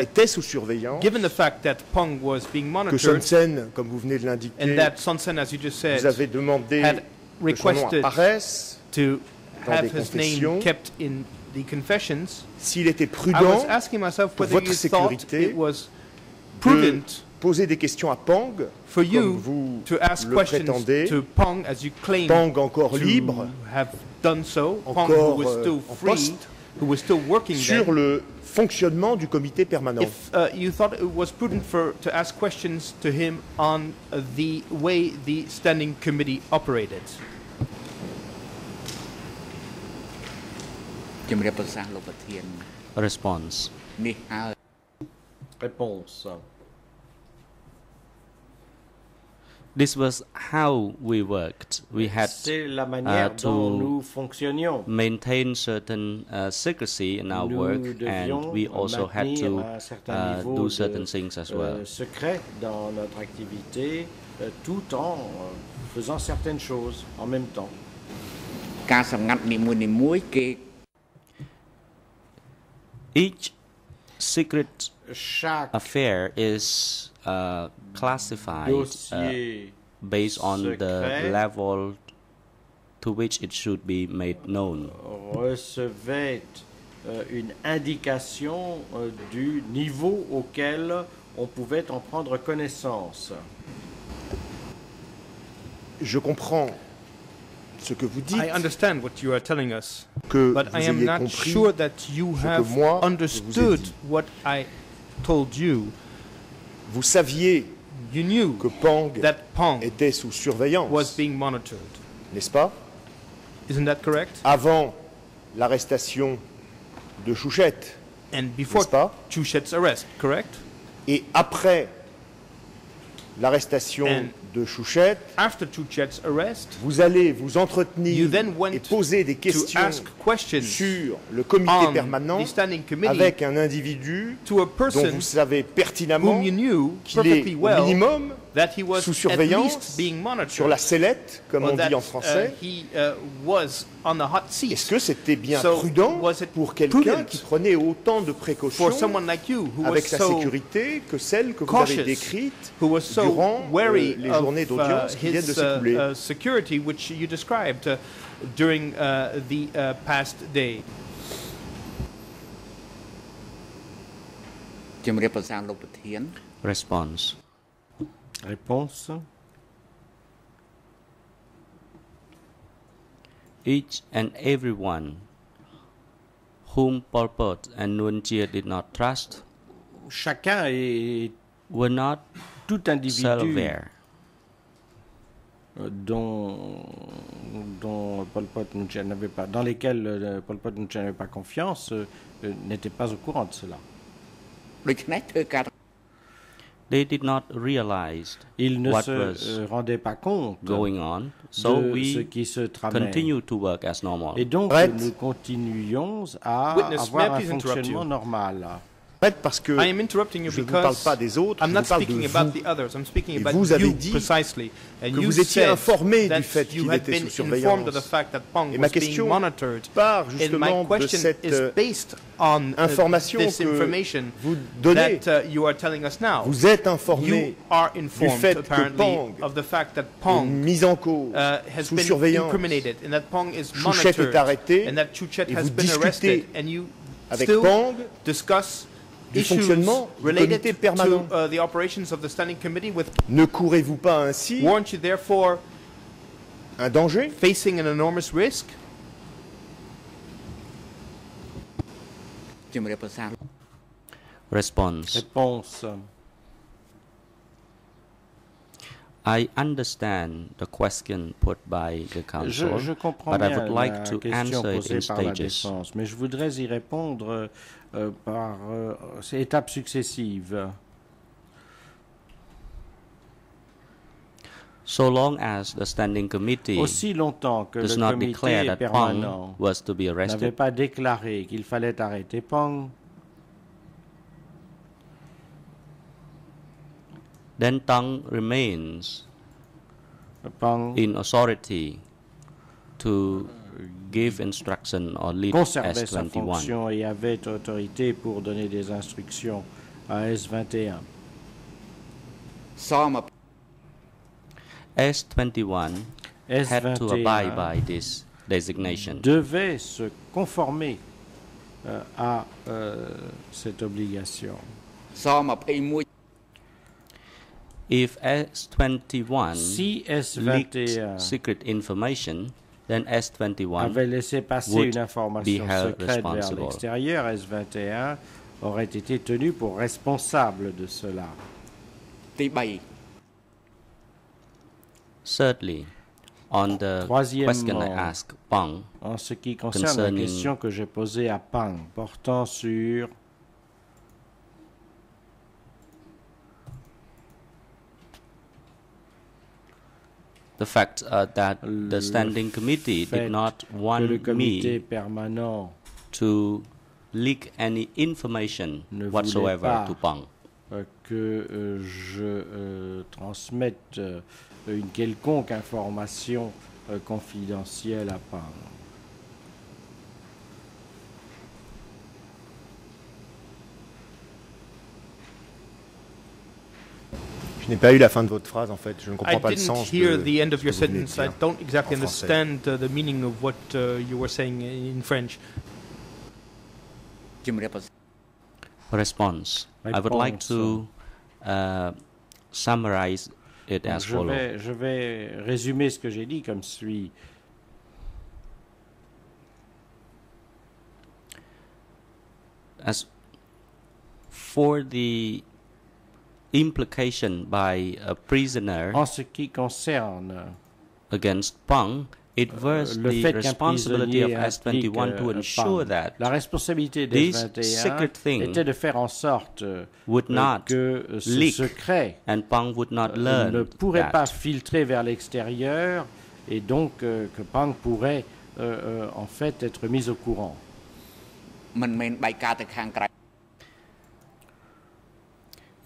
était sous surveillance, given the fact that Pong was being que Son monitored Sen, comme vous venez de and l'indiquer, that Sonsen, as you just vous said, avez demandé had que son nom apparaisse, to dans have des his confessions. name kept in the confessions, s'il était I was prudent asking myself pour whether votre sécurité, it was de prudent poser des questions à Pang, for comme vous to ask le prétendez, to Pong as you claim Pang encore libre, have done so, Pong encore who was euh, still en free, poste, who was still working sur then. le fonctionnement du comité permanent. If uh, you thought it was prudent for to ask questions to him on uh, the way the standing committee operated. ជំរាបប្រសាសន៍លោកប្រធាន Response. នេះហើយ Réponse. This was how we worked. We had C'est la manière uh, dont to nous fonctionnions. maintain certain uh, secrecy in our Nous work, devions and we also had maintenir to un certain uh, niveau do de, certain things as well. euh, secret dans notre activité, euh, tout en euh, faisant certaines choses en même temps. ការសម្ងាត់នីមួយៗគេ Each secret Chaque affair is uh, classified uh, based on the level to which it should be made known. recevait euh, une indication euh, du niveau auquel on pouvait en prendre connaissance. Je comprends ce que vous dites, I understand what you are telling us, que but vous I am ayez not compris sure that you ce que have moi, je vous ai understood dit. what I told you. Vous saviez You knew que Pang that était sous surveillance, was being monitored. n'est-ce pas? Isn't that correct? Avant l'arrestation de Chouchette, And before n'est-ce pas? Chushet's arrest, correct? Et après l'arrestation de Chouchette, After arrest, vous allez vous entretenir You then went et poser des questions sur le comité permanent avec un individu to a dont vous savez pertinemment whom you knew qu'il est perfectly au well minimum that he was sous surveillance least being monitored. sur la sellette, comme on dit en uh, français. he uh, was est-ce que c'était bien so prudent pour quelqu'un qui prenait autant de précautions like you, avec sa so sécurité que celle que vous avez décrite so durant euh, wary les journées d'audience qui viennent de s'écouler. uh, uh, security Réponse. Each and everyone whom Pol Pot and Nuon Chea did not trust Chacun est were not tout individu self-aware. euh, dont, dont Pol Pot Nche n'avait pas, dans lesquels euh, Pol Pot Nche n'avait pas confiance, euh, euh, n'était pas au courant de cela. ដូច្នេះធ្វើការ they did not realize Ils ne what se was euh, rendaient pas compte going on, so de ce we qui se tramait. continue to work as normal. Et donc, nous continuions à Witness, may I avoir un please interrupt fonctionnement you? normal. Parce que I am interrupting you je ne parle because pas des autres, I'm je not parle speaking de about vous. the others. I'm speaking Et about vous avez you dit precisely. And que you vous étiez informé du fait qu'il était sous informed of the surveillance. fact that Pong Et ma question part justement de question cette is euh, based on uh, information this que vous donnez. that uh, you are telling us now. Vous êtes You informé du fait que Pong of the fact that est Pong mis en cause uh, has sous been surveillance and that Pong is est arrêté and that Chuchet et has vous been discutez arrested and you avec Pong discuss du fonctionnement de comité permanent. To, uh, ne courez-vous pas ainsi you un danger facing an enormous risk? Réponse. Réponse. I understand the question put by the Je, council, je comprends but I would like la to question answer it posée in par la stages. défense, mais je voudrais y répondre euh, par euh, ces étapes successives. So long as the standing committee Aussi longtemps que does le not comité declare that Pong was to be n'avait arrested, pas déclaré qu'il fallait arrêter Pong, then tongue remains upon in authority to give instruction or lead conservait sa fonction et avait autorité pour donner des instructions à S21. Psalm S21 S21 had to abide by this designation. devait se conformer euh, à euh, cette obligation. Psalm If S21 Si leaked S21 secret information, then S21 avait laissé passer would une be information held secrète vers responsible. l'extérieur, S21 aurait été tenu pour responsable de cela. ទី3 Thirdly, on the Troisièmement, question I asked Pang, En ce qui concerne la question que j'ai posée à Pang portant sur the fact uh, that Le the standing committee did not want me to leak any information whatsoever to Pang. euh, que euh, je euh, transmette euh, une quelconque information confidentielle à Pang. Je n'ai pas eu la fin de votre phrase en fait. Je ne comprends pas le sens hear de the end of your sentence. I don't exactly understand uh, the meaning of what uh, you were saying in French. Response. I would like to uh, summarize. Je, je résumer ce que j'ai dit comme suit. As for the implication by a prisoner En ce qui concerne against Pang, it was le the responsibility of prisonnier implique, S21 to euh, ensure Pang, that la responsabilité des this 21 secret thing était de faire en sorte euh, would not que euh, ce leak secret and Pang would not euh, learn ne pourrait that. pas filtrer vers l'extérieur et donc euh, que Pang pourrait euh, euh, en fait être mis au courant.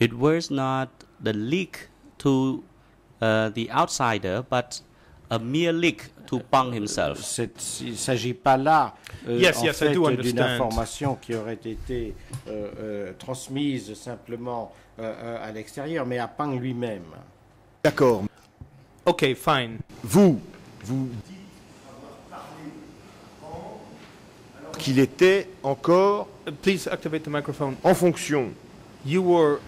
It was not the leak to uh, the outsider, but a mere leak to Pang himself. C'est- Il ne s'agit pas là euh, Yes, en yes, I fait do d'une understand. information qui aurait été euh, euh, transmise simplement euh, euh, à l'extérieur, mais à Pang lui-même. D'accord. Okay, fine. Vous, vous qu'il était encore please activate the microphone. en fonction. You were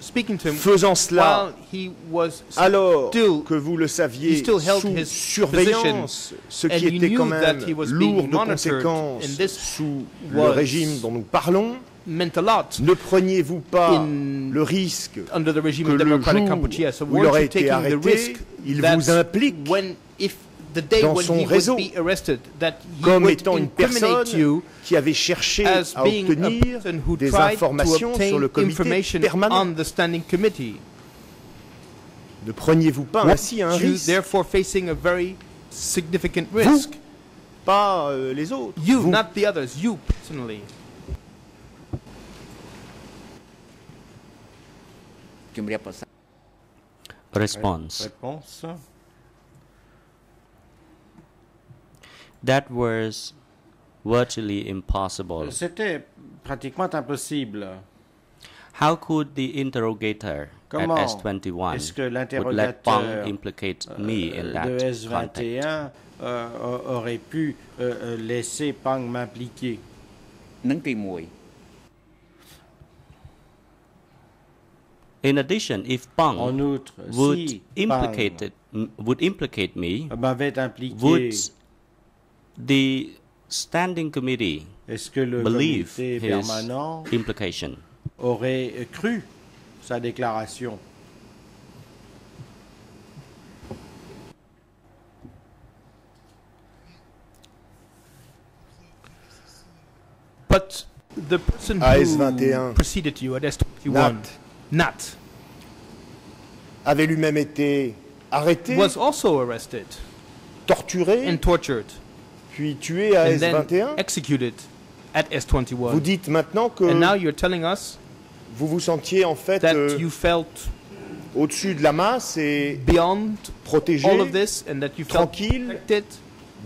Faisant cela, while he was alors still que vous le saviez he still held sous his surveillance, ce qui était quand même that he was being lourd de conséquences sous le régime dont nous parlons. meant a lot Ne preniez-vous pas le risque under the regime que of le jour où il aurait été arrêté, il vous implique dans son réseau comme étant une personne qui avait cherché à obtenir des informations sur le comité permanent. Ne preniez-vous pas ainsi un risque? Vous, pas euh, les autres. Vous. not the others. You personally. Response. Réponse. That was virtually impossible. C'était pratiquement impossible. How could the interrogator Comment at S21 would let Pong implicate euh, me in that S21 euh, aurait pu euh, laisser Pang m'impliquer? In addition, if Pang outre, would, si implicate, Pang would implicate me, would the standing committee Est-ce que le believe comité his permanent implication? aurait cru sa déclaration? But the person who S21. preceded you at S21, Nat Nat, avait lui-même été arrêté, was also arrested torturé, and tortured puis tué à and then S21. executed at Vous S21. dites maintenant que And now you're telling us vous vous sentiez en fait that euh, you felt au-dessus de la masse et beyond protégé all of this and that you felt tranquille protected.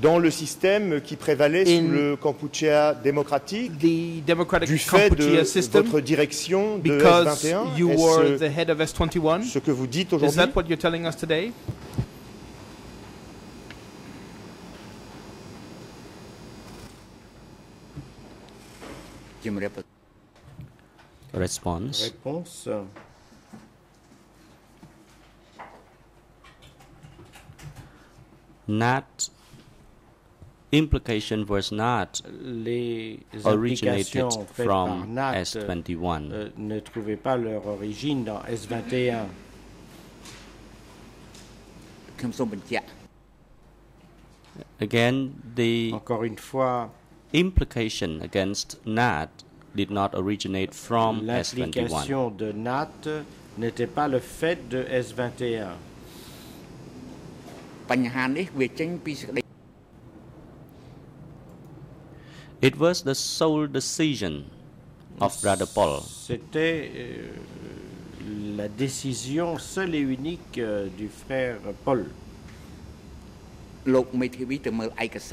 dans le système qui prévalait sous le Kampuchea démocratique The democratic du fait de Kampuchea system votre direction de because S21 you were the head of S21. ce que vous dites aujourd'hui? Response. Response. Not implication was not originated from S21. Euh, ne trouvaient pas leur origine dans S21. Again, the Encore une fois, implication against Nat did not originate from S21. l'implication de Nat n'était pas le fait de S21. បញ្ហានេះវាចេញពីសេចក្តី It was the sole decision of Brother Paul C'était euh, la décision seule et unique euh, du frère Paul. លោកមេធាវីទៅមើលឯកសារ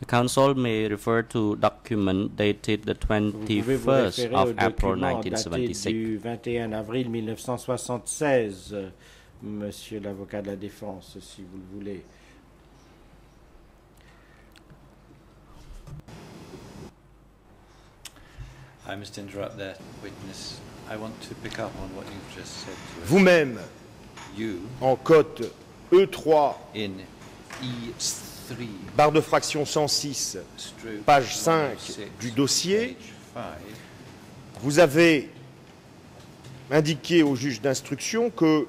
The council may refer to document dated the Vous pouvez vous 21st référer of au April document daté 1976. du 21 avril 1976, euh, monsieur l'avocat de la défense, si vous le voulez. I must interrupt there, witness. I want to pick up on what you've just said vous-même You, en cote E3 in E3, barre de fraction 106 stroke Page 5 106, du dossier. page 5, vous avez indiqué au juge d'instruction que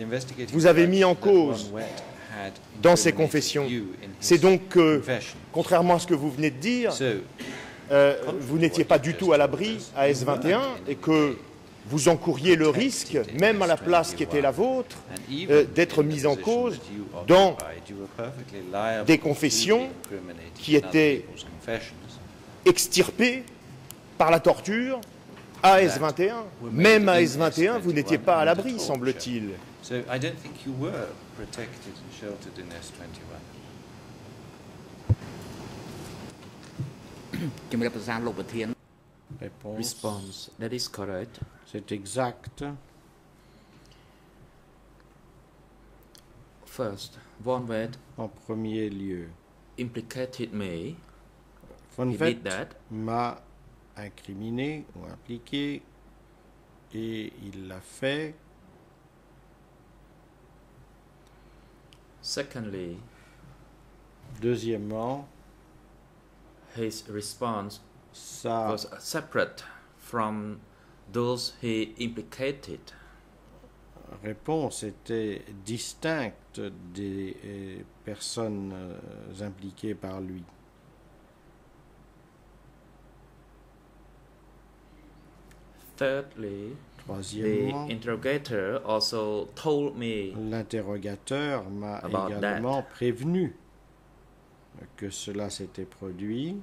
investigating vous avez mis en cause dans ses confessions. C'est donc que, contrairement à ce que vous venez de dire, euh, vous n'étiez pas du tout à l'abri à S21 et que vous encouriez le risque, même à la place qui était la vôtre, euh, d'être mis en cause dans des confessions qui étaient extirpées par la torture. à S21. même à S21, vous n'étiez pas à l'abri, semble-t-il. Response. That correct. C'est exact. First, Von Wet En premier lieu, implicated me. Von that. m'a incriminé ou impliqué et il l'a fait. Secondly, Deuxièmement, his response sa was separate from those he implicated. réponse était distincte des euh, personnes euh, impliquées par lui. Thirdly, the Troisièmement, interrogator also told me l'interrogateur m'a également prévenu que cela s'était produit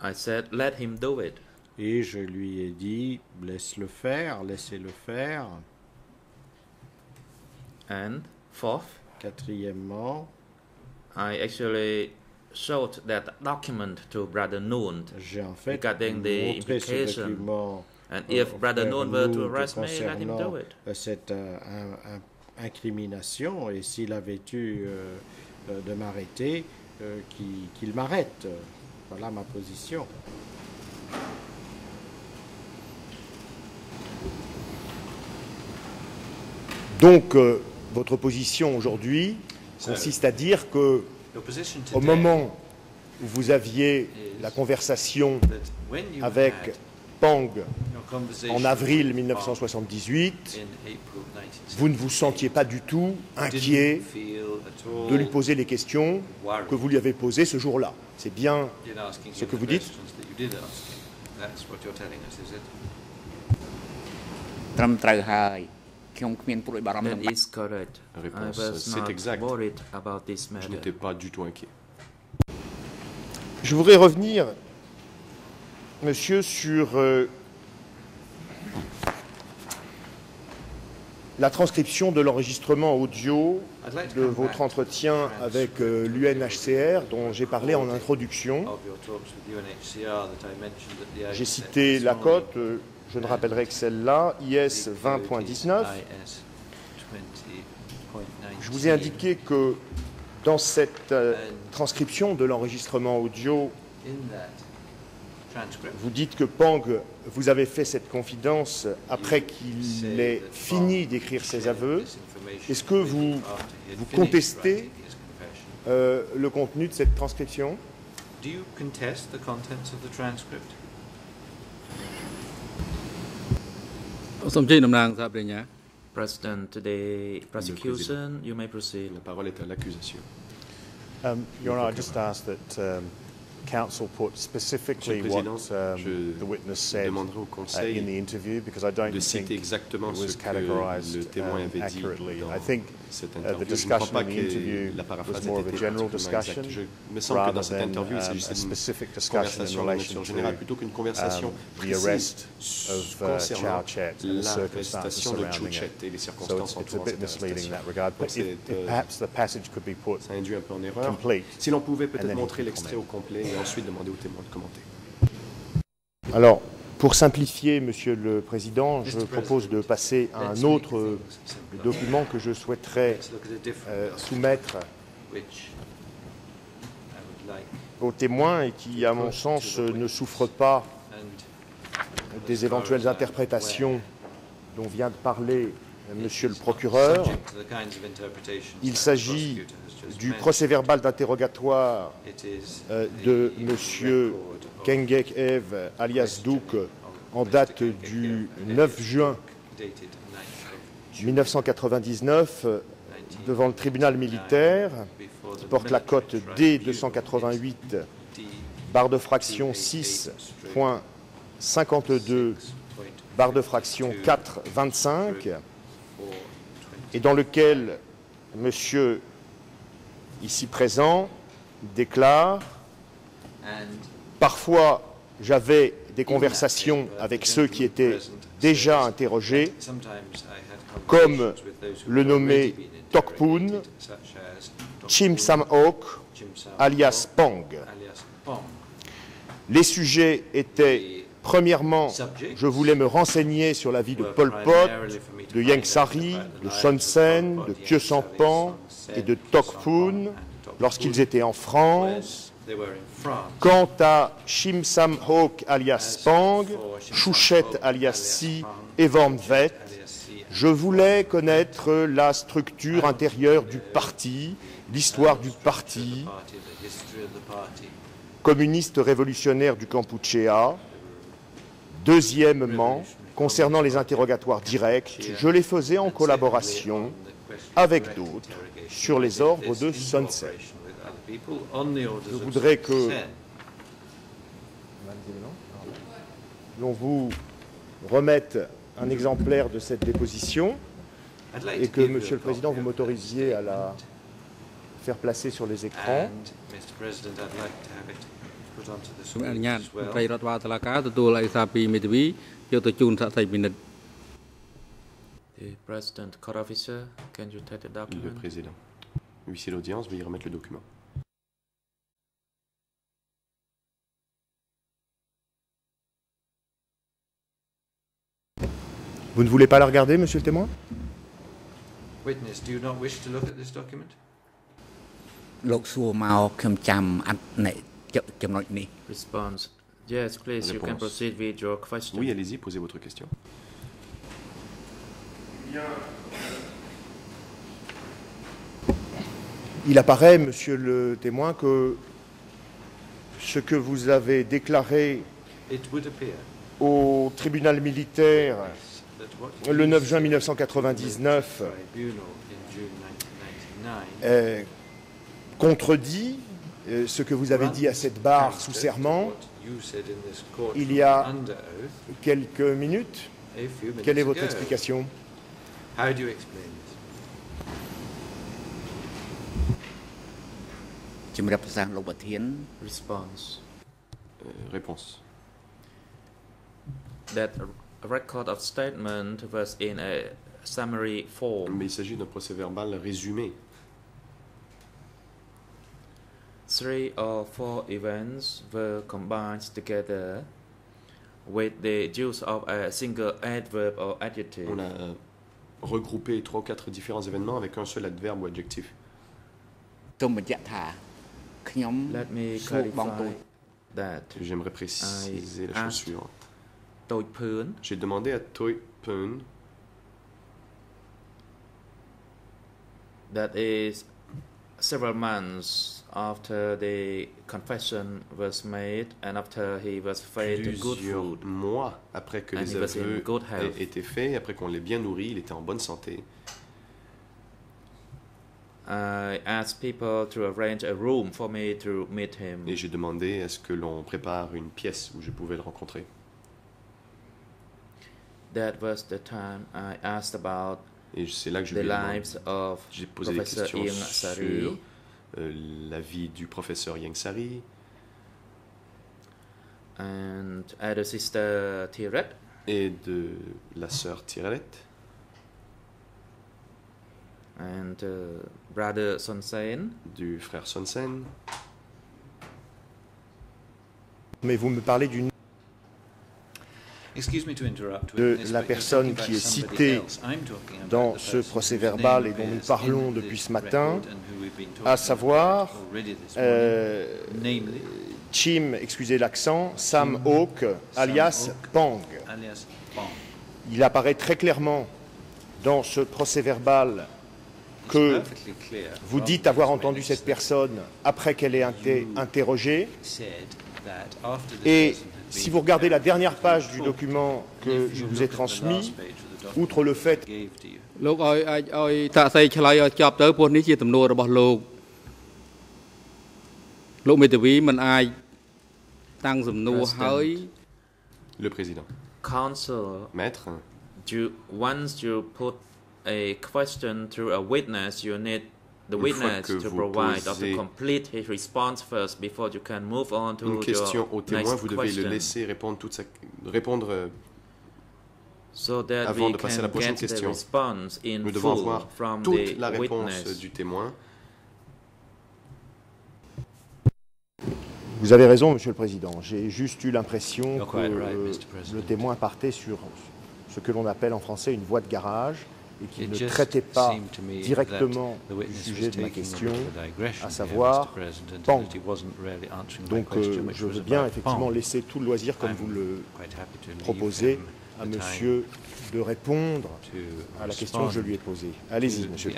I said, let him do it. Et je lui ai dit laisse-le faire, laissez-le faire. And fourth, Quatrièmement, I actually showed that document to Brother Noon. j'ai en fait Regarding the implication. document And euh, if au Brother Noon were to arrest me, let him do it. euh, cette euh, un- un- incrimination et s'il avait eu euh, euh, de m'arrêter, euh, qu'il qu'il m'arrête. Voilà ma position. Donc, euh, votre position aujourd'hui consiste à dire que, Your position au today moment où vous aviez la conversation that when you avec had Pang en avril with 1978, Pang in April 1978, vous ne vous sentiez pas du tout inquiet de lui poser les questions worried que vous lui avez posées ce jour-là. C'est bien ce que vous dites that you did ask him. That's what you're telling us, is it? ត្រឹមត្រូវហើយខ្ញុំគ្មានព្រួយបារម្ភ That នឹង is correct. I Réponse, was c'est not exact. worried about this Je matter. n'étais pas du tout inquiet. Je voudrais revenir, monsieur, sur euh, la transcription de l'enregistrement audio I'd like to de come votre back entretien to avec euh, l'UNHCR dont j'ai parlé en introduction. of your talks with UNHCR that I mentioned at the J'ai outset cité this la morning. cote, euh, je ne rappellerai que celle-là, IS The code is 20.19. IS 20.19. Je vous ai indiqué que dans cette euh, transcription de l'enregistrement audio, vous dites que Pang vous avez fait cette confidence après qu'il ait fini d'écrire ses aveux. Est-ce que vous, vous contestez euh, le contenu de cette transcription? សូមជ័យតំណាងសហប្រញ្ញា President, the prosecution, you may proceed. La parole est à l'accusation. Um, Your Honour, I just ask that um, counsel put specifically Monsieur le what Président, um, je the witness said demanderai au uh, Conseil in the interview because I don't de think citer exactement it ce was que categorized le témoin um, avait dit accurately. dans I think cette uh, interview. the Je ne discussion crois pas que la paraphrase was more of ait a été general parfaitement discussion exacte. Je me semble que dans cette interview, il um, s'agissait d'une conversation en relation nature générale plutôt qu'une conversation um, the précise arrest of uh, concernant l'arrestation de it. et les circonstances it's, it's a entourant bit cette misleading in arrestation. that regard, but Donc euh, perhaps the passage could be put Ça induit un peu en erreur. Si l'on pouvait And peut-être montrer l'extrait au comment. complet et ensuite demander aux témoins de commenter. Alors, pour simplifier, Monsieur le Président, je propose de passer à let's un autre euh, document que je souhaiterais euh, soumettre aux témoins et qui, à mon sens, ne souffre pas des éventuelles interprétations dont vient de parler euh, Monsieur le procureur. Il s'agit du procès-verbal d'interrogatoire euh, de of Kengek Ev, alias Douk, en date du 9 juin dated 9th of 1999 euh, devant le tribunal militaire qui porte la cote military D288, tribunal, barre de fraction 6.52, barre de fraction 4.25, et dans lequel monsieur ici présent déclare Parfois, j'avais des conversations avec ceux qui étaient déjà interrogés, comme le nommé Tokpoon, Chim Sam Ok, alias Pang. Les sujets étaient, premièrement, je voulais me renseigner sur la vie de Pol Pot, de Yang Sari, de Son Sen, de Khieu Sampan et de Tokpoon lorsqu'ils étaient en France. Quant à Shim Sam Hok alias Pang, Chouchet alias Si et Vormvet, je voulais connaître la structure intérieure du parti, l'histoire du parti, communiste révolutionnaire du Kampuchéa, Deuxièmement, concernant les interrogatoires directs, je les faisais en collaboration avec d'autres sur les ordres de sunset. Je voudrais que l'on vous remette un exemplaire de cette déposition et que, Monsieur le Président, vous m'autorisiez à la faire placer sur les écrans. សូមអនុញ្ញាតមន្ត្រីរដ្ឋបាលតុលាការទទួលឯកសារពីមេធាវីយកទៅជូនសាកសីពិនិត្យ The President, Court Officer, can you take the Le document? président. Huissier d'audience, veuillez remettre le document. Vous ne voulez pas la regarder, Monsieur le témoin Witness, do you not wish to look at this document? លោកសួរមកខ្ញុំចាំអត្ថន័យចំណុចនេះ Response. Yes, please, you can Réponse. proceed with your question. Oui, allez-y, posez votre question. il apparaît, Monsieur le témoin, que ce que vous avez déclaré au tribunal militaire le you 9 juin said 1999 in the tribunal in June 1999 euh, contredit euh, ce que vous avez dit à cette barre sous serment. il y a quelques minutes. Quelle est votre explication? How do you explain this? ជំរាបសាស្ត្រលោកប្រធាន Response. Euh, réponse. That a record of statement was in a summary form. Mais il s'agit d'un procès verbal résumé. Three or four events were combined together with the use of a single adverb or adjective. On a regrouper trois ou quatre différents événements avec un seul adverbe ou adjectif. J'aimerais préciser la chose suivante. J'ai demandé à Toy Poon that is several months after the confession was made and after he was fed good food. mois après que And les he was in aveux good health. aient été faits, après qu'on l'ait bien nourri, il était en bonne santé. I asked people to arrange a room for me to meet him. Et j'ai demandé à ce que l'on prépare une pièce où je pouvais le rencontrer? That was the time I asked about Et c'est là que je the lui ai demandé- lives of J'ai posé des questions sur Euh, la vie du professeur Yang Sari and other sister Tiret et de la sœur Tirelette and uh, brother Son Sen. du frère Sonsen. Mais vous me parlez d'une Excuse me to interrupt, de la personne qui est citée dans ce procès verbal et dont nous parlons depuis ce matin, à savoir euh, Chim, excusez l'accent, Sam Hawk, alias. Pang. Il apparaît très clairement dans ce procès verbal que vous dites avoir entendu cette personne après qu'elle ait été interrogée. Et si vous regardez la dernière page du document que je vous ai transmis, outre le fait le président. Maître. once you put a question to a witness, you need the Une fois witness que to vous provide or to posez complete his response first before you can move on to une question your au témoin, next vous devez le laisser répondre toute sa... répondre. euh, so that avant we de passer à la can prochaine get the question. response in Nous devons full avoir from toute the la réponse witness. du témoin. Vous avez raison, Monsieur le Président. J'ai juste eu l'impression que right, euh, le témoin partait sur ce que l'on appelle en français une voie de garage et qu'il It ne traitait pas directement du sujet de ma question. à savoir Donc question, euh, which je was veux bien effectivement laisser tout le loisir, comme vous le proposez, him à Monsieur de répondre à la question que je lui ai posée. Allez-y, Monsieur le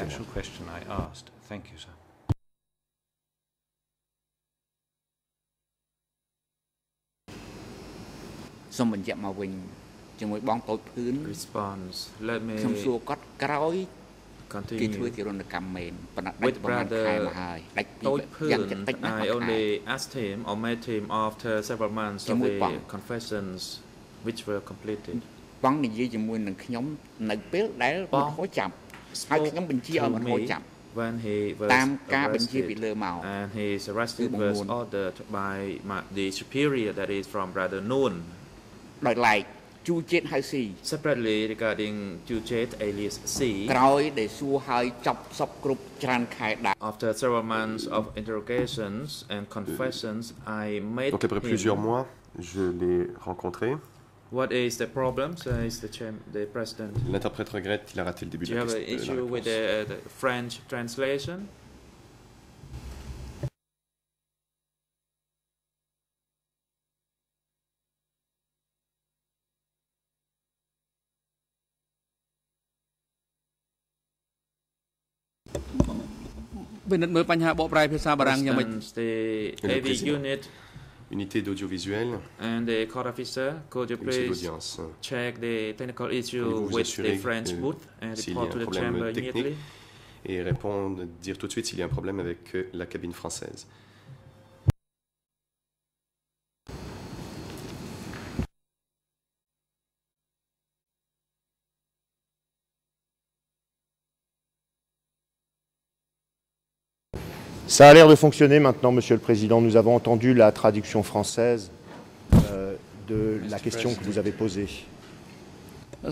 asked. Thank you, sir. សូមបញ្ជាក់មកវិញជាមួយបងតូចភឿន response. Let ខ្ញុំសួរ me គាត់ក្រោយគេធ្វើ continue. ជារនកម្មមែនប៉ុន្តែដាច់ With ប្រហែលខែ brother មកហើយដាច់ពី Toy យ៉ាងតិច Poon, តិចណាស់ I មួយខែ only asked him or met him after several months ofជាមួយបង the confessions which were completed. បងនិយាយជាមួយនឹងខ្ញុំនៅពេលដែល បង មិនខូចចាប់ហើយ Spoke ខ្ញុំបញ្ជាឲ្យ to មិនខូច me ចាប់ when he was តាមការបញ្ជាពី arrested. លើមក And his arrested Từ was Bong Moon. ordered by my, the superior that is from Brother Noon. ដោយឡែក ជួជាតិហៅស៊ី Separately regarding Jujet alias C, ក្រោយដែលសួរឲ្យចាប់សពគ្រប់ច្រើនខែដែរ after several months of interrogations and confessions, I made Donc après him plusieurs mois, je l'ai rencontré. What is the problem? Says the, cham- the president. L'interprète regrette qu'il a raté le début Do de you la, have an question- de la issue with réponse. the, the French translation? ။ វិនិច្ឆ័យមើលបញ្ហាបកប្រែភាសាបារាំងយ៉ាងម៉េច President, the Le AV président. unit Unité d'audiovisuel, and the court officer, could you commission please d'audience. check the technical issue Pouvez-vous vous with assurer the French que booth and s'il y a report un to the problème chamber technique, immediately? et répondre, dire tout de suite s'il y a un problème avec euh, la cabine française. Ça a l'air de fonctionner maintenant, Monsieur le Président. Nous avons entendu la traduction française euh, de la question que vous avez posée.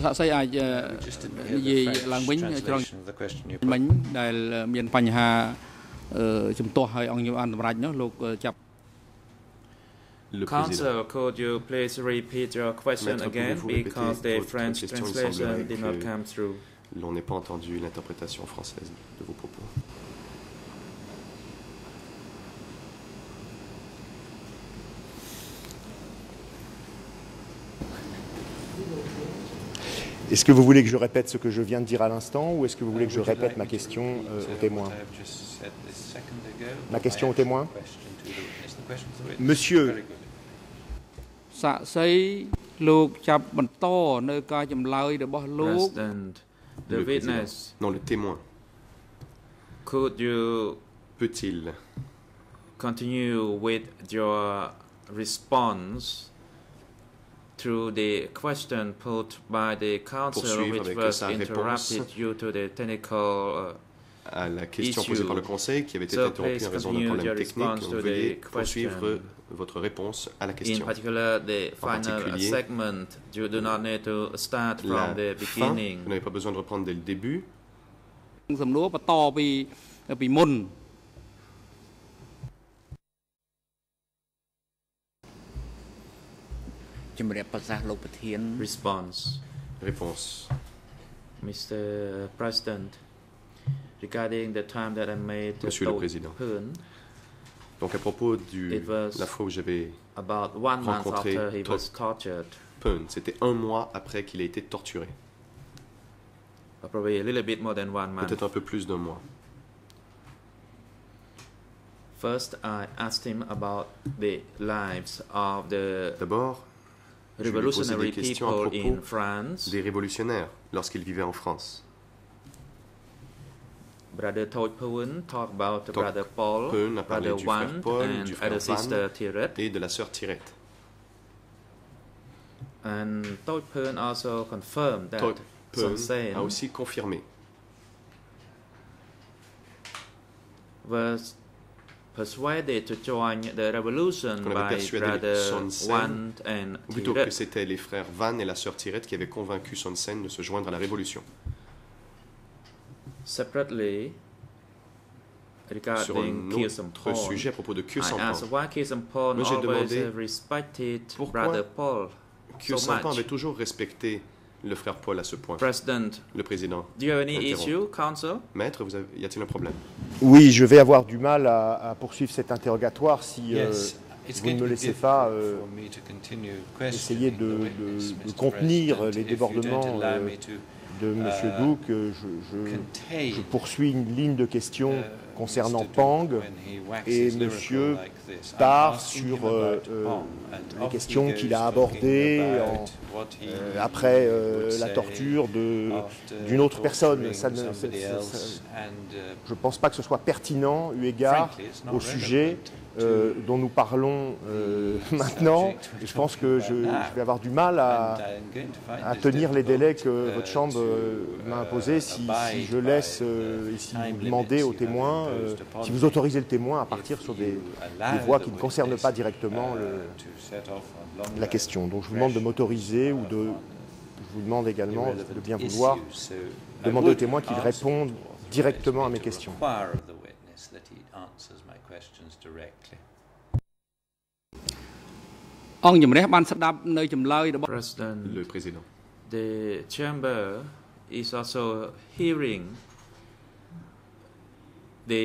សាក់សីអាចអឺ Just didn't និ hear យាយ the French ឡើងវិញត្រង់ translation of the question you មិ put. ញដែលមានបញ្ហាអឺជំទាស់ឲ្យអង្គខ្ញុំអន្តរជាតិនោះលោកចាប់ Le président. Counsel, could you please repeat your question Maître, again pouvez-vous répéter because the votre French question? Il translation semblerait did not que- come through. L'on n'ait pas entendu l'interprétation française de vos propos. Est-ce que vous voulez que je répète ce que je viens de dire à l'instant ou est-ce que vous voulez que je Uh, would you répète like ma me to question repeat, euh, uh, au témoin what I have just said this second ago, Ma or question au actual témoin question to the witness? The question to the witness. Monsieur. Very good. សាក់សីលោកចាប់បន្តនៅការចម្លើយរបស់លោក President, the Le président. witness, Non, le témoin. could you Peut-il continue with your response Through the question put by the Poursuivre which was interrupted due to the technical uh, à la question posée Issue. par le Conseil qui avait été So interrompue please en raison d'un continue problème your technique response to the Veuillez question. poursuivre votre réponse à la in question. particular the En final particulier, segment you do not need to start from the fin, vous n'avez pas besoin de reprendre dès le début. ជំរាបប្រសាសន៍លោកប្រធាន response Réponse. Mr. President regarding the time that I made to Monsieur le Toh Président. Poon, Donc à propos de It was- la fois où j'avais about one month Rencontré after he Toh. was tortured Peun, c'était un mois après qu'il ait été torturé. or probably a little bit more than one month Peut-être un peu plus d'un mois. first I asked him about the lives of the D'abord, revolutionary des questions à in propos France des révolutionnaires lorsqu'ils vivaient en France. Brother Poon talked about Brother Paul, a parlé Brother du frère Wan, Paul, and du frère other Van. sister Tirette. Et de la sœur Tirette. And Toy Poon also confirmed that a aussi confirmé was persuaded to join the revolution qu'on avait by persuadé Brother Son Sen, Wan and ou plutôt que c'était les frères Van et la sœur Tirette qui avaient convaincu Son Sen de se joindre à la révolution. Separately, Sur regarding un autre sujet à propos de Kyosampan, j'ai demandé pourquoi Kyosampan avait toujours respecté le frère Paul à ce point. President, Le président. do you have any issue, Counsel? Maître, vous avez- y a-t-il un problème? Oui, je vais avoir du mal à, à poursuivre cet interrogatoire si euh, Yes, vous ne me laissez pas euh, for me to continue essayer de, de- contenir les if you don't débordements euh, de M. euh, Douk. Je, je- contain je poursuis une ligne de questions uh, concernant Mr. Duke, Pang et part asking sur les questions qu'il a abordées en- euh, après euh, la torture d'une autre personne. Ça ne- somebody c'est- c'est- else, ça- and, uh, Je ne pense pas que ce soit pertinent eu égard au sujet euh, dont nous parlons euh, maintenant. Et je pense que je, vais avoir du mal à, tenir les délais que votre chambre euh, m'a imposés si, si je laisse ici time vous demander limits aux témoins, si vous autorisez le témoin à partir sur des, voies qui ne concernent pas directement la question. Donc je vous demande de m'autoriser ou de... Je vous demande également de bien vouloir demander aux témoins qu'ils répondent directement à mes questions. directly. អង្គជំរះបានស្ដាប់នៅចម្លើយរបស់ President, Le président. the chamber is also hearing the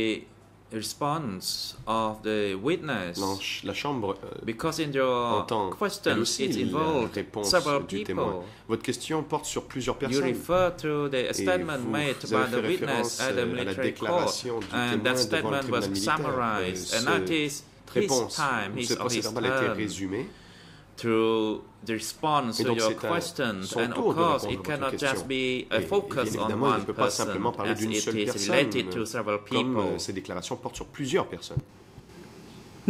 response of the witness. Non, la Chambre euh, Because in your entend elle questions, aussi it involved réponse several du témoin. Votre question porte sur plusieurs You personnes. refer to the statement vous- made vous by avez the fait witness référence, at the euh, à la military court, déclaration du and témoin that devant le statement was tribunal militaire. summarized, Euh, and ce- that is his réponse, time, ce his, of procès his verbal a été résumé through the response Et to donc your c'est à questions. son And tour of de course, répondre it à votre cannot question. just be a Et- et focus bien on évidemment, il ne one peut pas person, simplement parler as d'une it seule is personne, related to several comme euh, people. ces déclarations portent sur plusieurs personnes.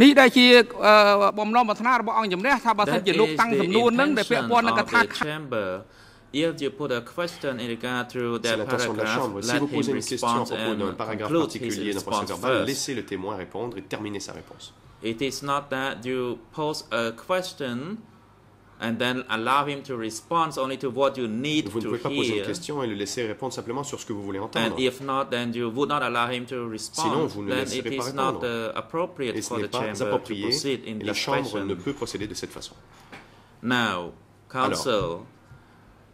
នេះដែលជាអឺបំណងប្រាថ្នារបស់អង្គជំរះថាបើសិន That ជាលោក is តាំង the សំណួរនឹងដែលពាក់ព័ន្ធនឹងក intention ថា of the chamber. If you put a question in regard to C'est that l'intention de la paragraph, Chambre. Si let vous him posez une question à respond propos d'un and paragraphe conclude his particulier d'un procès response verbal, first. laissez le témoin répondre et terminer sa réponse. It is not that you pose a question and then allow him to respond only to what you need Vous ne to pouvez pas poser une hear. question et le laisser répondre simplement sur ce que vous voulez And entendre. if not, then you would not allow him to Sinon, respond. vous ne then laisserez it pas is not répondre. uh, appropriate Et ce for n'est the pas chamber to approprié proceed in et la Chambre ne peut procéder de cette façon. Now, counsel,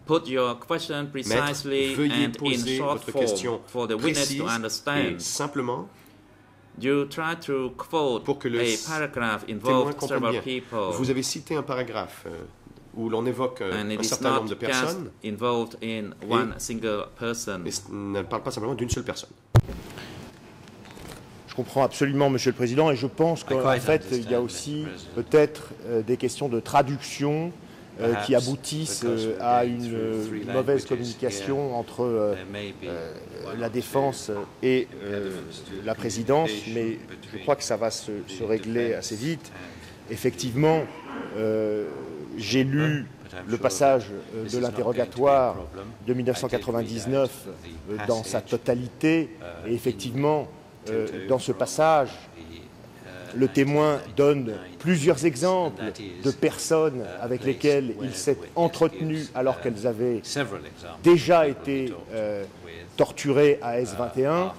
put your question precisely Maître, veuillez and in short votre question for the witness et simplement You try to quote pour que le a paragraph témoin involved comprenne several bien. people. Vous avez cité un paragraphe euh, où l'on évoque euh, un is certain nombre de personnes involved in one single person. et ne parle pas simplement d'une seule personne. Je comprends absolument, Monsieur le Président, et je pense qu'en fait, il y a aussi peut-être euh, des questions de traduction euh, qui aboutissent euh, à une euh, mauvaise communication entre la défense et la présidence, mais je crois que ça va se, régler assez vite. Effectivement, j'ai lu le passage de l'interrogatoire de I did 1999 read out euh, the dans sa totalité, uh, et effectivement, dans ce passage, le témoin donne 1999, plusieurs exemples de personnes avec lesquelles il s'est entretenu alors qu'elles avaient déjà été euh, torturées à uh, S21. after their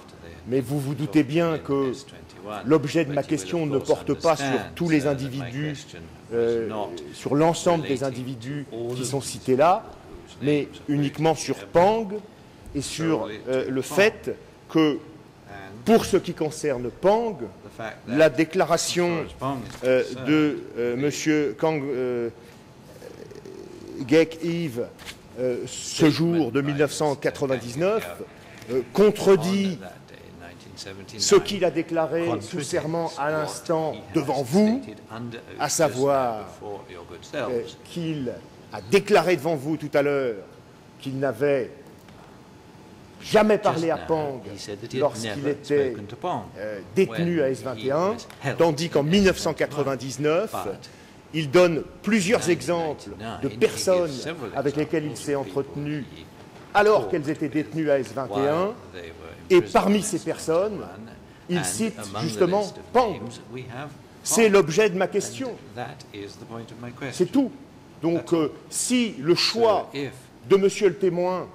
Mais vous vous doutez bien que S21. l'objet de ma question ne porte pas sur tous les individus, euh, sur l'ensemble des individus qui sont cités là, mais uniquement sur. Pang et sur euh, le fait que, pour ce qui concerne Pang, la déclaration euh, de euh, Monsieur Kang euh, Gek Yves euh, ce jour de 1999 euh, contredit on that day in 1979, ce qu'il a déclaré sous serment à l'instant devant vous, à savoir, qu'il a déclaré devant vous tout à l'heure qu'il n'avait jamais parlé à Pang lorsqu'il était euh, détenu à S21, tandis qu'en 1999, il donne plusieurs exemples de personnes avec lesquelles il s'est entretenu alors qu'elles étaient détenues à S21, et parmi ces personnes, il cite justement Pang. C'est l'objet de ma question. C'est tout. Donc, euh, si le choix de monsieur le témoin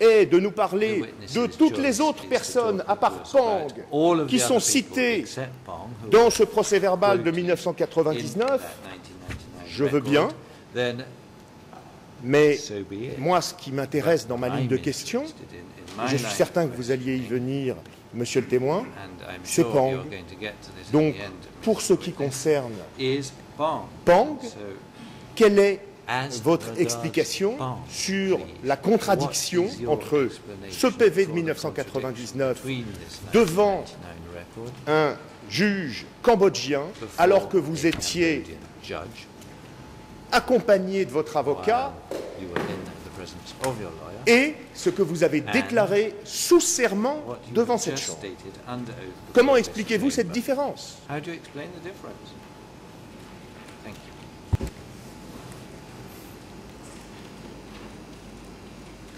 est de nous parler de toutes les autres personnes, à part Pang, qui sont citées dans ce procès verbal de 1999, je veux bien, mais moi, ce qui m'intéresse dans ma ligne de questions, je suis certain que vous alliez y venir, monsieur le témoin, c'est Pang. Donc, pour ce qui concerne Pang, quelle est votre explication sur la contradiction entre ce PV de for the 1999 contradiction between this devant 1999 record un juge cambodgien alors que vous étiez accompagné de votre avocat et ce que vous avez déclaré sous serment devant cette Chambre. Comment expliquez-vous cette différence How do you explain the difference? Thank you.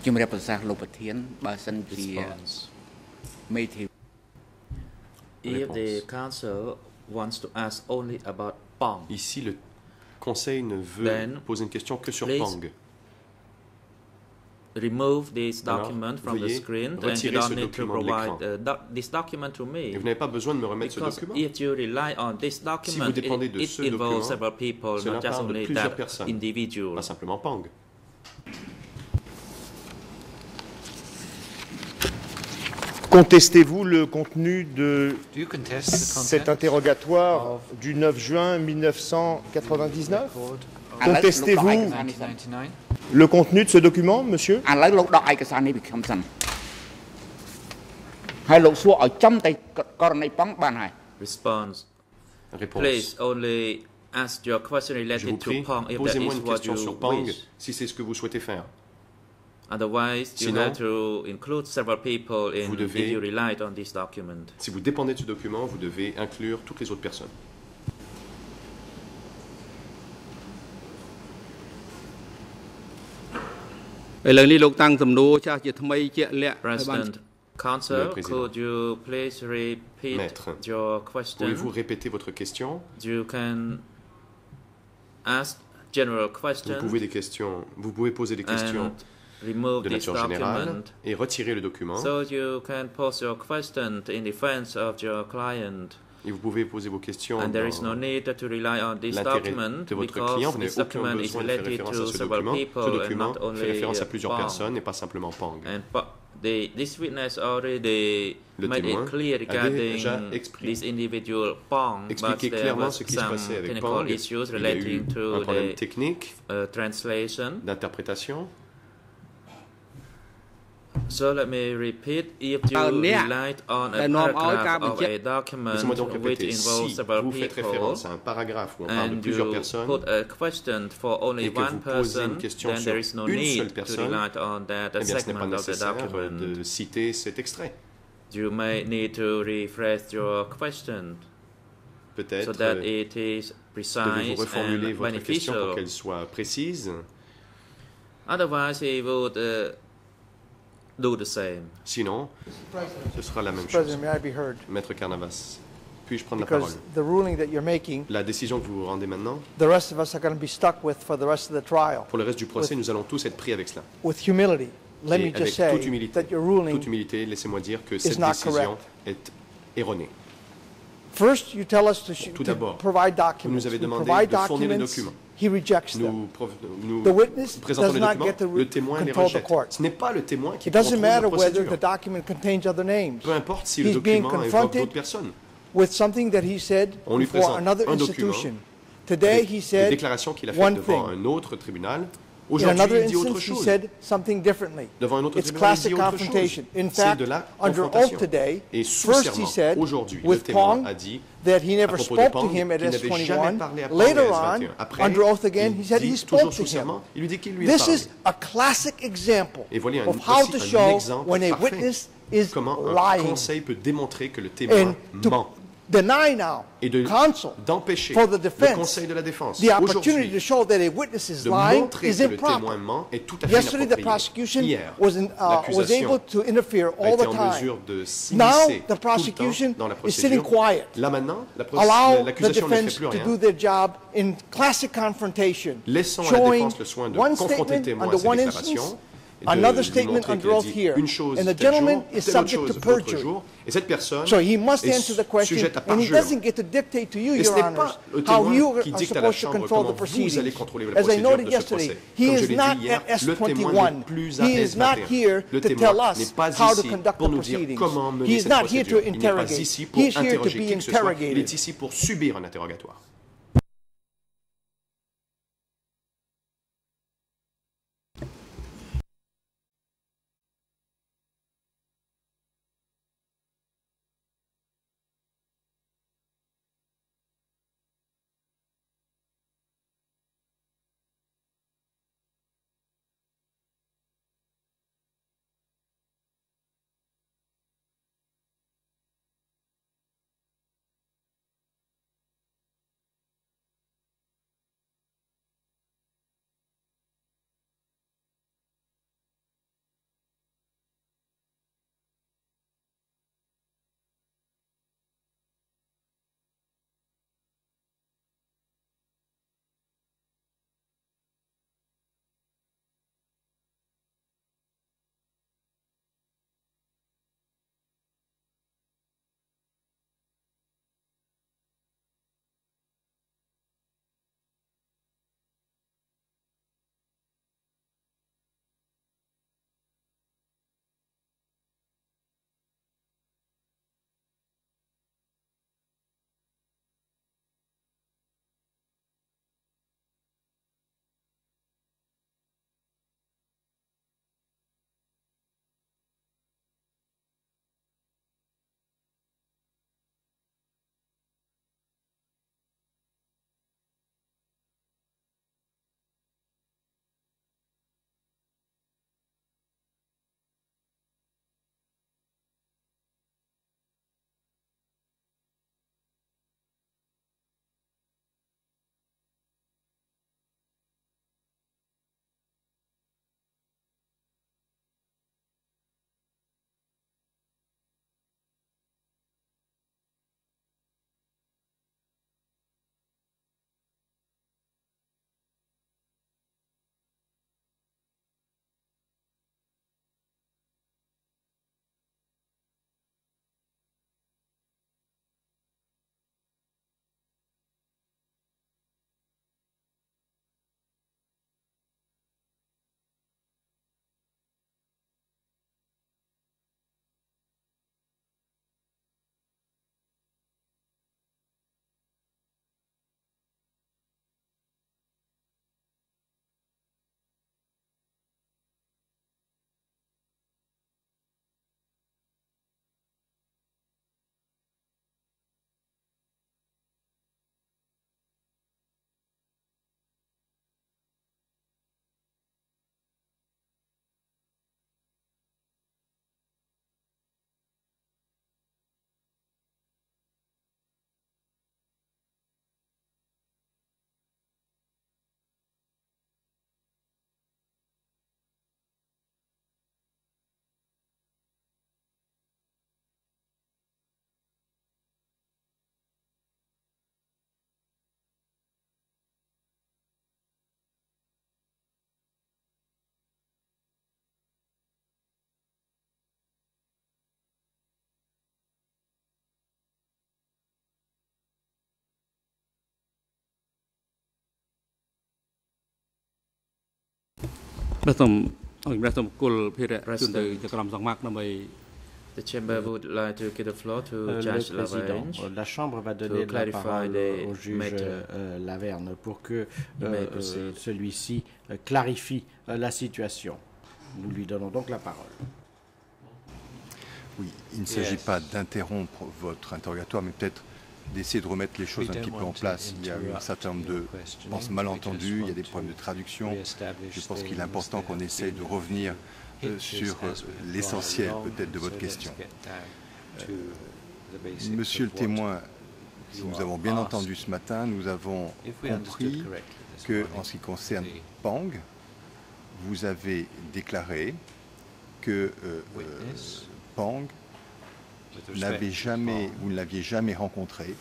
ជំរាបប្រសាសន៍លោកប្រធានបើសិនជា Response. មេធាវី If the council wants to ask only about Pong, Ici, le Conseil ne veut Then, poser une question que sur please Pang. remove this Alors, document from the veuillez screen and you retirer don't ce need to document de provide l'écran. uh, doc- this document to Et me. vous n'avez pas besoin de me remettre ce Because document. if you rely on this document, dépendez it, de it ce involves document, several people, cela not just parle de only plusieurs that personnes. individual. Pas simplement Pang. Contestez-vous le contenu de Do you contest the cet content interrogatoire du 9 juin 1999 record of ឥឡូវលោកដក Contestez-vous ឯកសារនេះសិន 1999? le contenu de ce document, monsieur ឥឡូវលោកដកឯកសារនេះពីខ្ញុំសិនហើយលោកសួរឲ្យចំតែករណីប៉ង់បានហើយ Response. Réponse. Please only ask your question Je vous related to prie, Pong if that posez-moi is une what question you sur Pang wish. si c'est ce que vous souhaitez faire. Otherwise, you Sinon, have to include several people in, if you relied on this document. Si vous dépendez de ce document, vous devez inclure toutes les autres personnes. President, could you please repeat Maître, your question? Pouvez-vous répéter votre question? You can ask general questions. Vous pouvez poser des questions remove de this nature générale document et retirer le document. so you can pose your question in defense of your client. Et vous pouvez poser vos questions And there is no need to rely on this document de votre because client. Vous this n'avez aucun document is besoin de faire related référence à ce several document. Ce fait référence à plusieurs Pang. personnes et pas simplement Pang. And the, this witness already Le made témoin it clear a regarding this individual Pong, but there clairement was ce qui se some passait avec issues Il y a eu un to problème technique uh, d'interprétation. So let me repeat, if you relied on a paragraph of a document which involves several people, and you put a question for only one person, then there is no need to rely on that segment of the document. You may need to rephrase your question so that it is precise and beneficial. Otherwise, it would uh, do the same. Sinon, ce sera la même chose. President, may I be heard? Maître Carnavas, puis-je prendre la parole? Because the ruling that you're making, La décision que vous rendez maintenant, the rest of us are going to be stuck with for the rest of the trial. pour le reste du procès, nous allons tous être pris avec cela. With humility, let Et me avec just say toute humilité, that your ruling, toute humilité, laissez-moi dire que cette décision est erronée. first you tell us to, sh- Tout to d'abord, provide vous nous avez demandé de fournir les documents, documents. He rejects. Nous, The witness présentons does les not get to le témoin les control the rejette. court. Ce n'est pas le témoin qui It doesn't matter whether the document contains other names. Peu importe si le He's being document évoque d'autres personnes. with something that he said On lui before présente another un document institution. Today he said déclarations qu'il a devant thing. un autre tribunal. In another il dit autre instance, he said something differently. Devant un autre It's tribunal, il classic dit autre chose. confrontation. In C'est fact, de la under oath confrontation. today, Et sous first he serment, said aujourd'hui, le with témoin Pong a dit that he à never propos de spoke to Pong him at qu'il n'avait jamais S21. parlé à Later on, S21. Après, under oath again, he said he toujours spoke sous to him. serment, il lui dit qu'il lui a This parlé. is a classic example Et voilà un, of how aussi to un show exemple when a parfait witness is comment un lying. conseil peut démontrer que le témoin And to ment deny now et de- counsel d'empêcher for the le defense conseil de la défense the opportunity aujourd'hui to show that a witness is de lying montrer is que le improper. témoin ment est tout à fait Yesterday, the inapproprié. prosecution Hier, was, in, uh, was l'accusation able to interfere a all été the en time. mesure de Now, s'immiscer the tout le prosecution temps dans la is sitting procédure. quiet. Là maintenant, la pro- Allow the l'accusation ne fait defense plus to rien. do their job in classic confrontation, Laissons à la showing défense le soin de one confronter le statement témoin à under ces one déclarations, instance, et de another lui statement montrer under qu'il a oath dit here, une chose and the tel gentleman jour, is telle autre subject to chose l'autre perjury. jour, et cette personne So he must est answer the question, sujette à and he parjure. doesn't get to dictate to you, Et ce Your n'est Honors, pas le how témoin you qui are dicte à la supposed to Chambre control comment the vous allez proceedings. contrôler la As I procédure noted de ce yesterday, procès. he Comme je is l'ai dit not hier, at le témoin S21. n'est plus à He is not S21. here Le to témoin tell n'est us pas how to ici conduct pour the nous dire proceedings. comment mener He is cette not here to procédure. Il n'est pas interrogate. ici pour He is here to interroger be qui que ce soit. Il interrogated. est ici pour subir un interrogatoire. ព្រះសូមអង្គព្រះសូមគុលភារៈជូនទៅ President. ចក្រមសង្មាក់ដើម្បី The chamber would like to give the floor to Euh, Judge le président, Lavange. euh, la Chambre va donner la clarify parole the au juge matter. euh, Laverne pour que You may euh, proceed. euh, celui-ci euh, clarifie euh, la situation. Nous lui donnons donc la parole. Oui, il ne s'agit Yes. pas d'interrompre votre interrogatoire, mais peut-être d'essayer de remettre les choses un petit peu en place. Il y a eu un certain nombre de malentendus, il y a des problèmes de traduction. Je pense qu'il est important qu'on essaye de revenir euh, sur euh, l'essentiel peut-être de votre question. basics Monsieur le témoin, si nous avons bien entendu ce matin, nous avons compris que, en ce qui concerne Pang, vous avez déclaré que euh, euh, Pang jamais, vous ne l'aviez jamais rencontré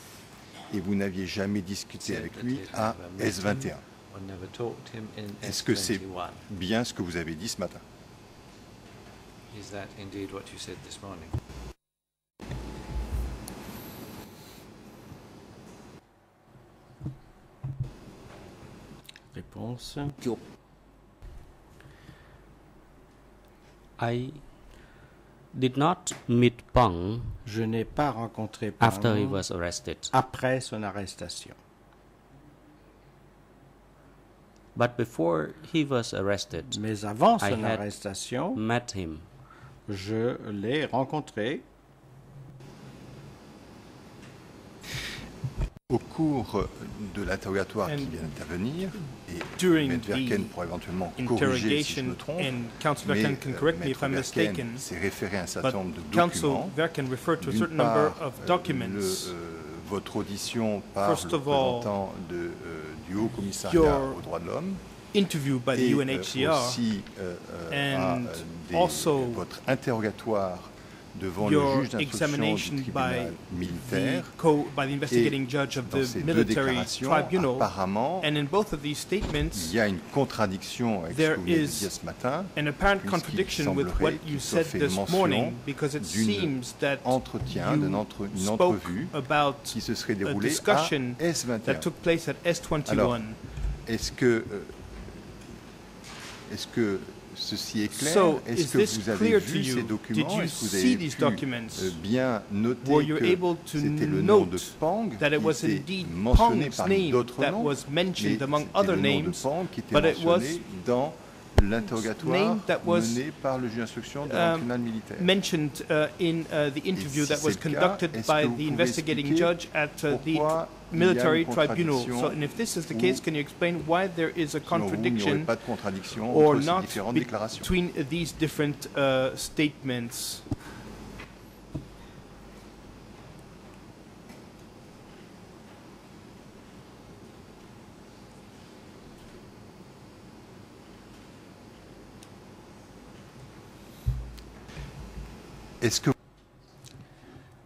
et vous n'aviez jamais discuté avec lui à never met S21. him or never talked to him in Est-ce que c'est S21. bien ce que vous avez dit ce matin? Is that indeed what you said this morning? Réponse. I did not meet Pong Je n'ai pas rencontré after he was arrested, après son arrestation. but before he was arrested, Mais avant I son had arrestation, met him. je l'ai rencontré Au cours de l'interrogatoire qui vient d'intervenir, et Maître Verken pourra éventuellement corriger si je me trompe, mais Verken can euh, correct me if Maître I'm Verken mistaken, s'est référé à un certain nombre de documents. D'une part, euh, le, euh, votre audition par First le représentant de, euh, du Haut Commissariat aux droits de l'homme interview by the et euh, UNHCR aussi euh, euh, à, and euh, des- also votre interrogatoire devant le your juge d'instruction examination du by tribunal the, militaire. co- by the investigating judge of dans the ces deux military déclarations, tribunal. apparemment, And in both of these statements, il y a une contradiction avec ce there que vous is dire ce matin, an apparent puisqu'il contradiction with semblerait what qu'il you soit said fait this mention morning because it d'une seems that entretien, d'une entre- entrevue about qui se serait déroulée à discussion S21. that took place at S21. Alors, est-ce que, euh, est-ce que ceci est clair. So, Est-ce que vous avez vu ces documents Did you Est-ce que vous see avez these pu documents? euh, bien noter que c'était le nom de note Pang that it qui was était indeed mentionné Pong's parmi name d'autres that noms was mentioned mais among c'était other le nom de names, Pang qui était but it was mentionné dans l'interrogatoire mené par le juge d'instruction de um, tribunal militaire. mentioned uh, in uh, the interview si that was c'est le cas, conducted est-ce by the investigating expliquer judge at uh, the pourquoi il y a une military tribunal? contradiction So, and if this is the ou- case, can you explain why there is a contradiction or entre ces not différentes be- déclarations? between these different uh, statements? Est-ce que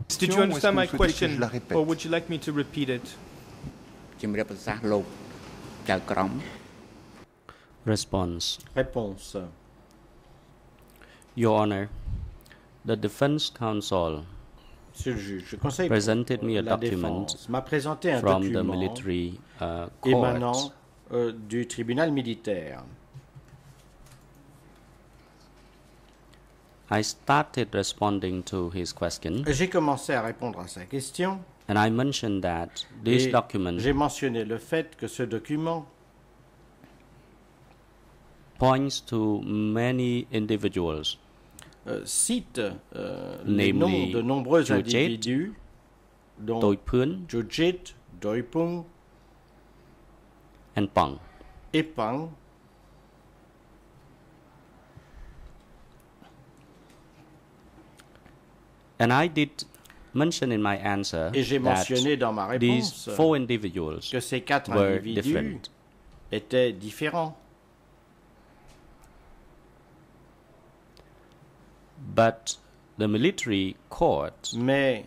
Did you Question, ou est-ce understand que my vous souhaitez que question, je la répète or would you like me to repeat it? ជំរាបប្រសាសន៍លោកចៅក្រម Response Réponse. Your Honor, the defense counsel Monsieur le juge, le Conseil presented me a la document défense m'a présenté un from the document military uh, court émanant euh, du tribunal militaire. I started responding to his question. J'ai commencé à répondre à sa question. And I mentioned that this et document j'ai mentionné le fait que ce document points to many individuals, euh, cite euh, les noms de nombreux Jujit, individus dont Jujit, Doipung and Pang. et Pang And I did mention in my answer et j'ai that mentionné dans ma these réponse four individuals que ces quatre were individus different. étaient différents. But the military court Mais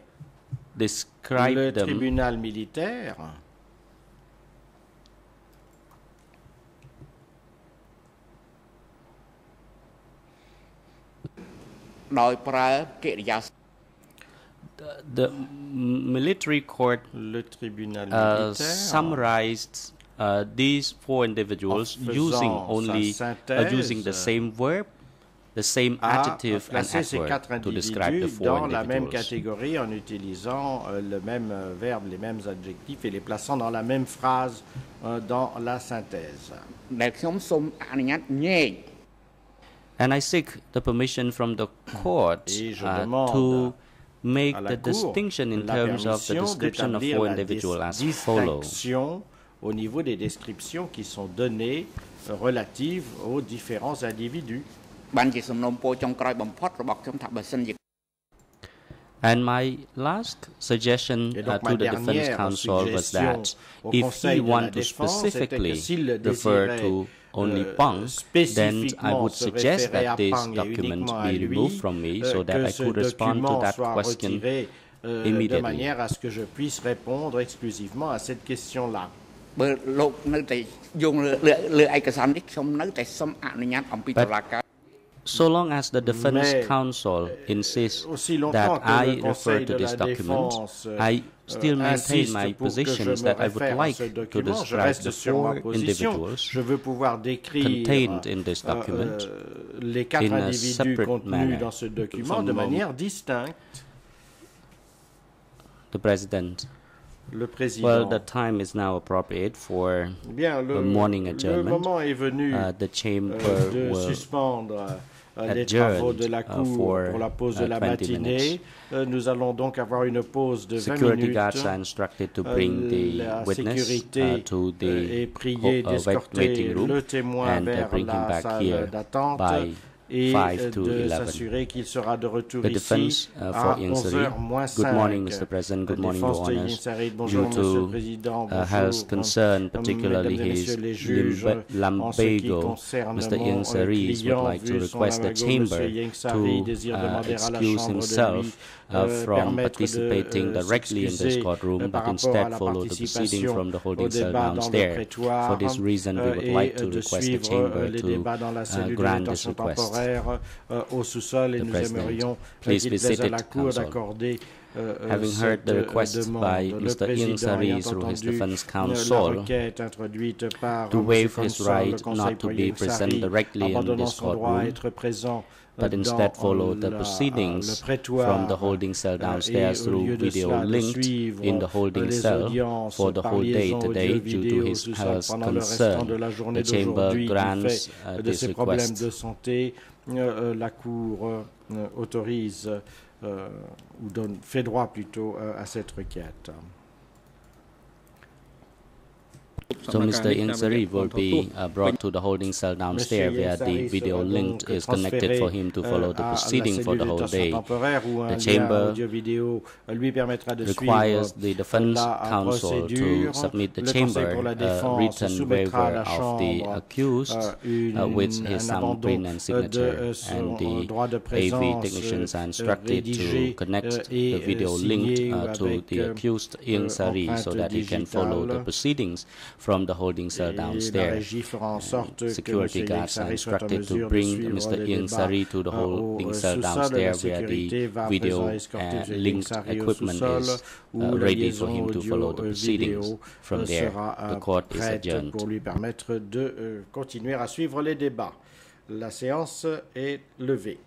described le them tribunal militaire ៗដោយប្រើកិរិយាសព្ទ the military court uh, summarized uh, these four individuals using only uh, using the same verb, the same adjective to describe the four dans individuals. la même catégorie en utilisant euh, le même euh, verbe, les mêmes adjectifs et les plaçant dans la même phrase euh, dans la synthèse. And I seek the permission from the court uh, to make the distinction in terms of the description of four individuals as follows. au niveau des descriptions qui sont données euh, relatives aux différents individus. And my last suggestion uh, to the Defense Council was that if he wanted to specifically refer to only euh, Pang, then I spécifiquement would se suggest référer à that this Pang et document uniquement à be lui, removed from me euh, so that que I ce could respond to document that soit question retiré euh, de immediately. manière à ce que je puisse répondre exclusivement à cette question-là. បើលោកនៅតែយោងលើលើលើឯកសារនេះខ្ញុំនៅតែសូមអនុញ្ញាតអំពីតុលាការ So long as the defense Mais, counsel insists aussi longtemps that que I le refer Conseil to de this la document, Défense, I euh, still maintain insiste my positions that I would like to describe the four individuals contained in this euh, document euh, les quatre in a individus separate contenus manner. dans ce document de manière distincte. The President. Le président. Well, the time is now appropriate for Bien, le, a morning le moment est venu Uh, the chamber euh, de will suspendre euh, les adjourn, travaux de la uh, Cour pour la pause de uh, la 20 matinée. Euh, nous allons donc avoir une pause de 20 Security minutes. guards are instructed to Euh, bring the la witness sécurité uh, to the euh, est priée d'escorter waiting room le témoin and vers bring him la back salle here d'attente et 5 euh, de 11. s'assurer qu'il sera de retour The ici uh, à Insari. 11h moins 5. Good morning, Mr. President. Good morning, Your Honors. Bonjour, Due Monsieur le to Président. uh, Bonjour, health concern, particularly his lumbago, Mr. client, would like to request the chamber to uh, demander à la excuse himself Uh, from participating directly in this courtroom, but instead follow the proceeding from the holding cell downstairs. For this reason, we would like to request the chamber to uh, grant this request. The President, please Council. Having heard the request by Mr. Ian Sari through his defense counsel to waive his right not to be present directly in this courtroom, but instead follow the proceedings prétoire, from the holding cell euh, downstairs through video linked in the euh, holding cell for the whole day today due to his health concern. The chamber grants uh, de this ses problèmes request. de santé. euh, euh, la Cour euh, autorise euh, ou donne, fait droit plutôt euh, à cette requête. So Mr. Insari will be uh, brought to the holding cell downstairs where the Insari video sera link donc is connected transféré, for him to euh, follow the à la proceeding for cellule the de whole détention day. temporaire où un The lien chamber audio-vidéo lui permettra de requires suivre the defense la counsel to procédure. submit the Le Conseil chamber pour la a défense written soumettra à waiver la of the Chambre, accused euh, une- uh, with un his abandon, thumbprint euh, and de, signature euh, son, and euh, the droit de AV présence, technicians are euh, instructed rédigé, to connect euh, et, the video euh, linked signé uh, to avec, the euh, accused euh, Insari so empreinte that he can follow the digitale. proceedings from the holding cell downstairs. que Security guards are instructed to bring Mr. débats, Insari to the holding cell downstairs where the video uh, linked equipment is uh, ready for him to follow the euh, proceedings. From euh, there, the euh, court is adjourned. pour lui permettre de continuer à suivre les débats. La séance est levée.